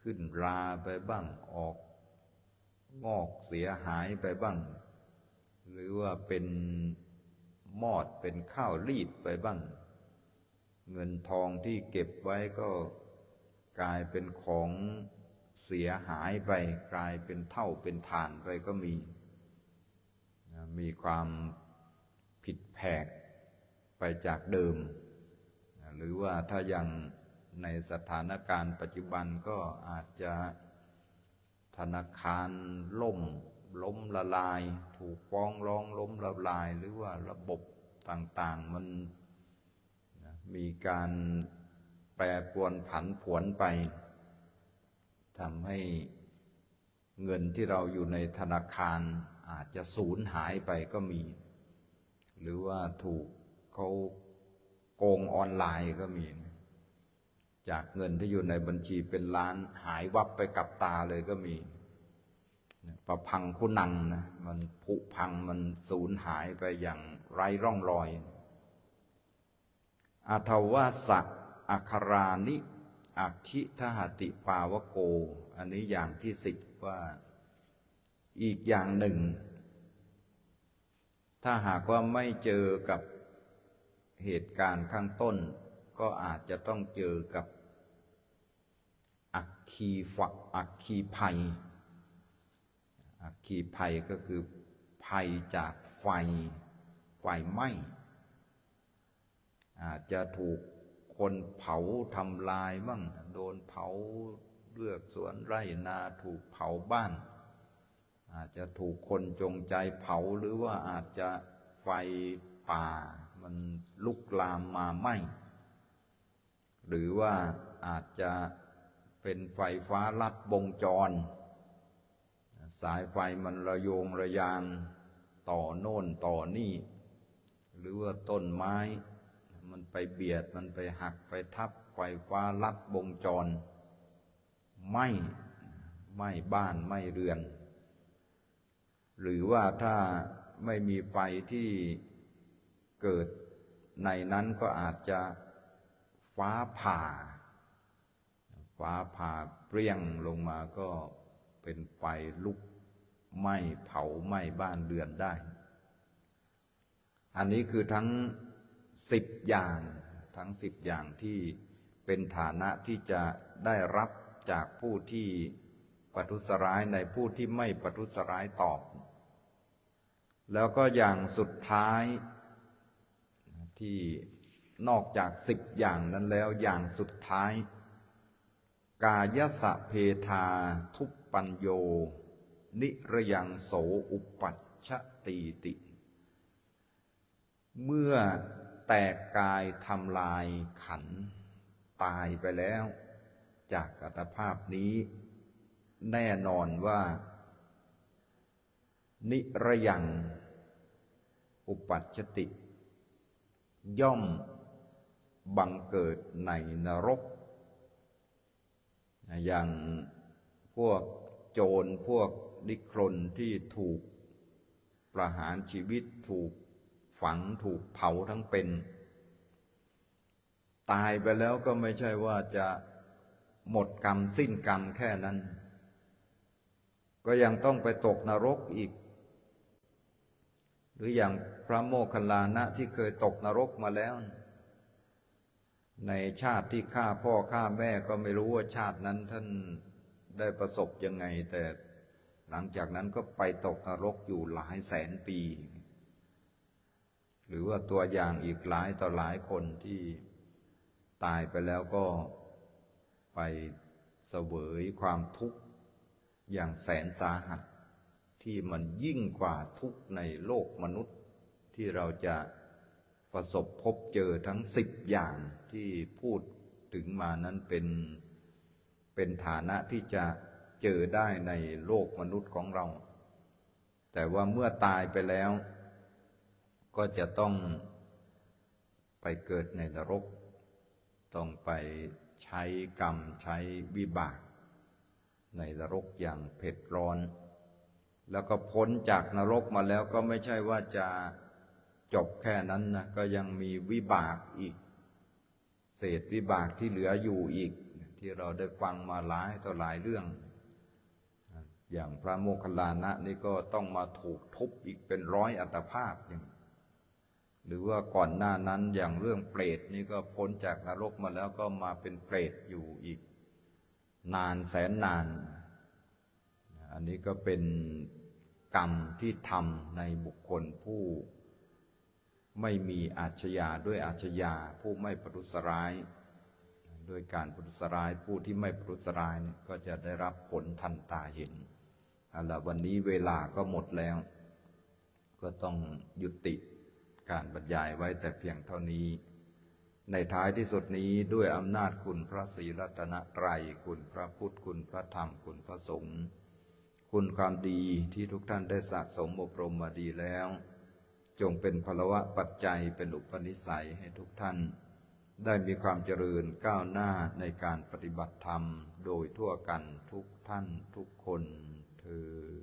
ขึ้นราไปบ้างออก งอกเสียหายไปบ้าง หรือว่าเป็นมอดเป็นข้าวรีดไปบ้าง เงินทองที่เก็บไว้ก็ กลายเป็นของเสียหายไป กลายเป็นเท่าเป็นฐานไปก็มี มีความผิดแผกไปจากเดิม หรือว่าถ้ายังในสถานการณ์ปัจจุบันก็อาจจะธนาคารล่ม ล้มละลาย ถูกฟ้องร้องล้มละลาย หรือว่าระบบต่างๆมันมีการ แปรปวนผันผวนไปทำให้เงินที่เราอยู่ในธนาคารอาจจะสูญหายไปก็มี หรือว่าถูกเขาโกงออนไลน์ก็มี จากเงินที่อยู่ในบัญชีเป็นล้านหายวับไปกับตาเลยก็มีประพังคุนังนะมันผุพังมันสูญหายไปอย่างไร้ร่องรอยอาทวาสัก อัครานิอักขิทหติปาวโก อันนี้อย่างที่สิบว่า อีกอย่างหนึ่ง ถ้าหากว่าไม่เจอกับเหตุการณ์ข้างต้น ก็อาจจะต้องเจอกับอักคีฝักอักคีภัย อักคีภัยก็คือภัยจากไฟไฟไหม้อาจจะถูก คนเผาทำลายบ้าง โดนเผาเลือกสวนไร่นาถูกเผาบ้าน อาจจะถูกคนจงใจเผาหรือว่าอาจจะไฟป่า มันลุกลามมาไหมหรือว่าอาจจะเป็นไฟฟ้าลัดวงจร สายไฟมันระโยงระยางต่อโน่นต่อนี่ หรือว่าต้นไม้ มันไปเบียด มันไปหักไปทับไฟฟ้าลัดวงจร ไม่ไม่บ้านไม่เรือน หรือว่าถ้าไม่มีไฟที่เกิดในนั้นก็อาจจะฟ้าผ่า ฟ้าผ่าเปรี้ยงลงมาก็เป็นไฟลุกไหม้เผาไหม้บ้านเรือนได้ อันนี้คือทั้ง สิบอย่างทั้งสิบอย่างที่เป็นฐานะที่จะได้รับจากผู้ที่ปทุสร้ายในผู้ที่ไม่ปทุสร้ายตอบ แล้วก็อย่างสุดท้ายที่นอกจากสิบอย่างนั้นแล้วอย่างสุดท้าย กายสะเพทาทุปปัญโย นิระยังโสอุปัชชตีติ เมื่อ แตกกายทำลายขัน ตายไปแล้ว จากอัตภาพนี้ แน่นอนว่า นิรยัง อุปัชติ ย่อมบังเกิดในนรก อย่างพวกโจรพวกนิครนที่ถูกประหารชีวิตถูก ฝังถูกเผาทั้งเป็น ตายไปแล้วก็ไม่ใช่ว่าจะหมดกรรมสิ้นกรรมแค่นั้น ก็ยังต้องไปตกนรกอีก หรืออย่างพระโมคคัลลานะที่เคยตกนรกมาแล้ว ในชาติที่ฆ่าพ่อฆ่าแม่ก็ไม่รู้ว่าชาตินั้นท่านได้ประสบยังไงแต่หลังจากนั้นก็ไปตกนรกอยู่หลายแสนปี หรือว่าตัวอย่างอีกหลายต่อหลายคนที่ตายไปแล้วก็ไปเสวยความทุกข์อย่างแสนสาหัส ที่มันยิ่งกว่าทุกข์ในโลกมนุษย์ ที่เราจะประสบพบเจอทั้งสิบอย่างที่พูดถึงมานั้นเป็นเป็นฐานะที่จะเจอได้ในโลกมนุษย์ของเรา แต่ว่าเมื่อตายไปแล้ว ก็จะต้องไปเกิดในนรก ต้องไปใช้กรรมใช้วิบาก ในนรกอย่างเผ็ดร้อน แล้วก็พ้นจากนรกมาแล้วก็ไม่ใช่ว่าจะจบแค่นั้นนะก็ยังมีวิบากอีก เศษวิบากที่เหลืออยู่อีก ที่เราได้ฟังมาหลายต่อหลายเรื่อง อย่างพระโมคคัลลานะนี่ก็ต้องมาถูกทุบอีกเป็นร้อยอัตภาพอย่าง หรือว่าก่อนหน้านั้นอย่างเรื่องเปรตนี่ก็พ้นจากนรกมาแล้วก็มาเป็นเปรตอยู่อีก นานแสนนาน อันนี้ก็เป็นกรรมที่ทำในบุคคลผู้ ไม่มีอาชญาด้วยอาชญาผู้ไม่ปรุสร้ายด้วยการปรุสร้ายผู้ที่ไม่ปรุสร้ายก็จะได้รับผลทันตาเห็นเอาละวันนี้เวลาก็หมดแล้ว ก็ต้องยุติ การบรรยายไว้แต่เพียงเท่านี้ ในท้ายที่สุดนี้ด้วยอำนาจคุณพระศรีรัตนตรัยคุณพระพุทธคุณพระธรรมคุณพระสงฆ์คุณความดีที่ทุกท่านได้สะสมอบรมมาดีแล้ว จงเป็นพลวะปัจจัยเป็นอุปนิสัยให้ทุกท่าน ได้มีความเจริญก้าวหน้าในการปฏิบัติธรรมโดยทั่วกันทุกท่านทุกคนเธอ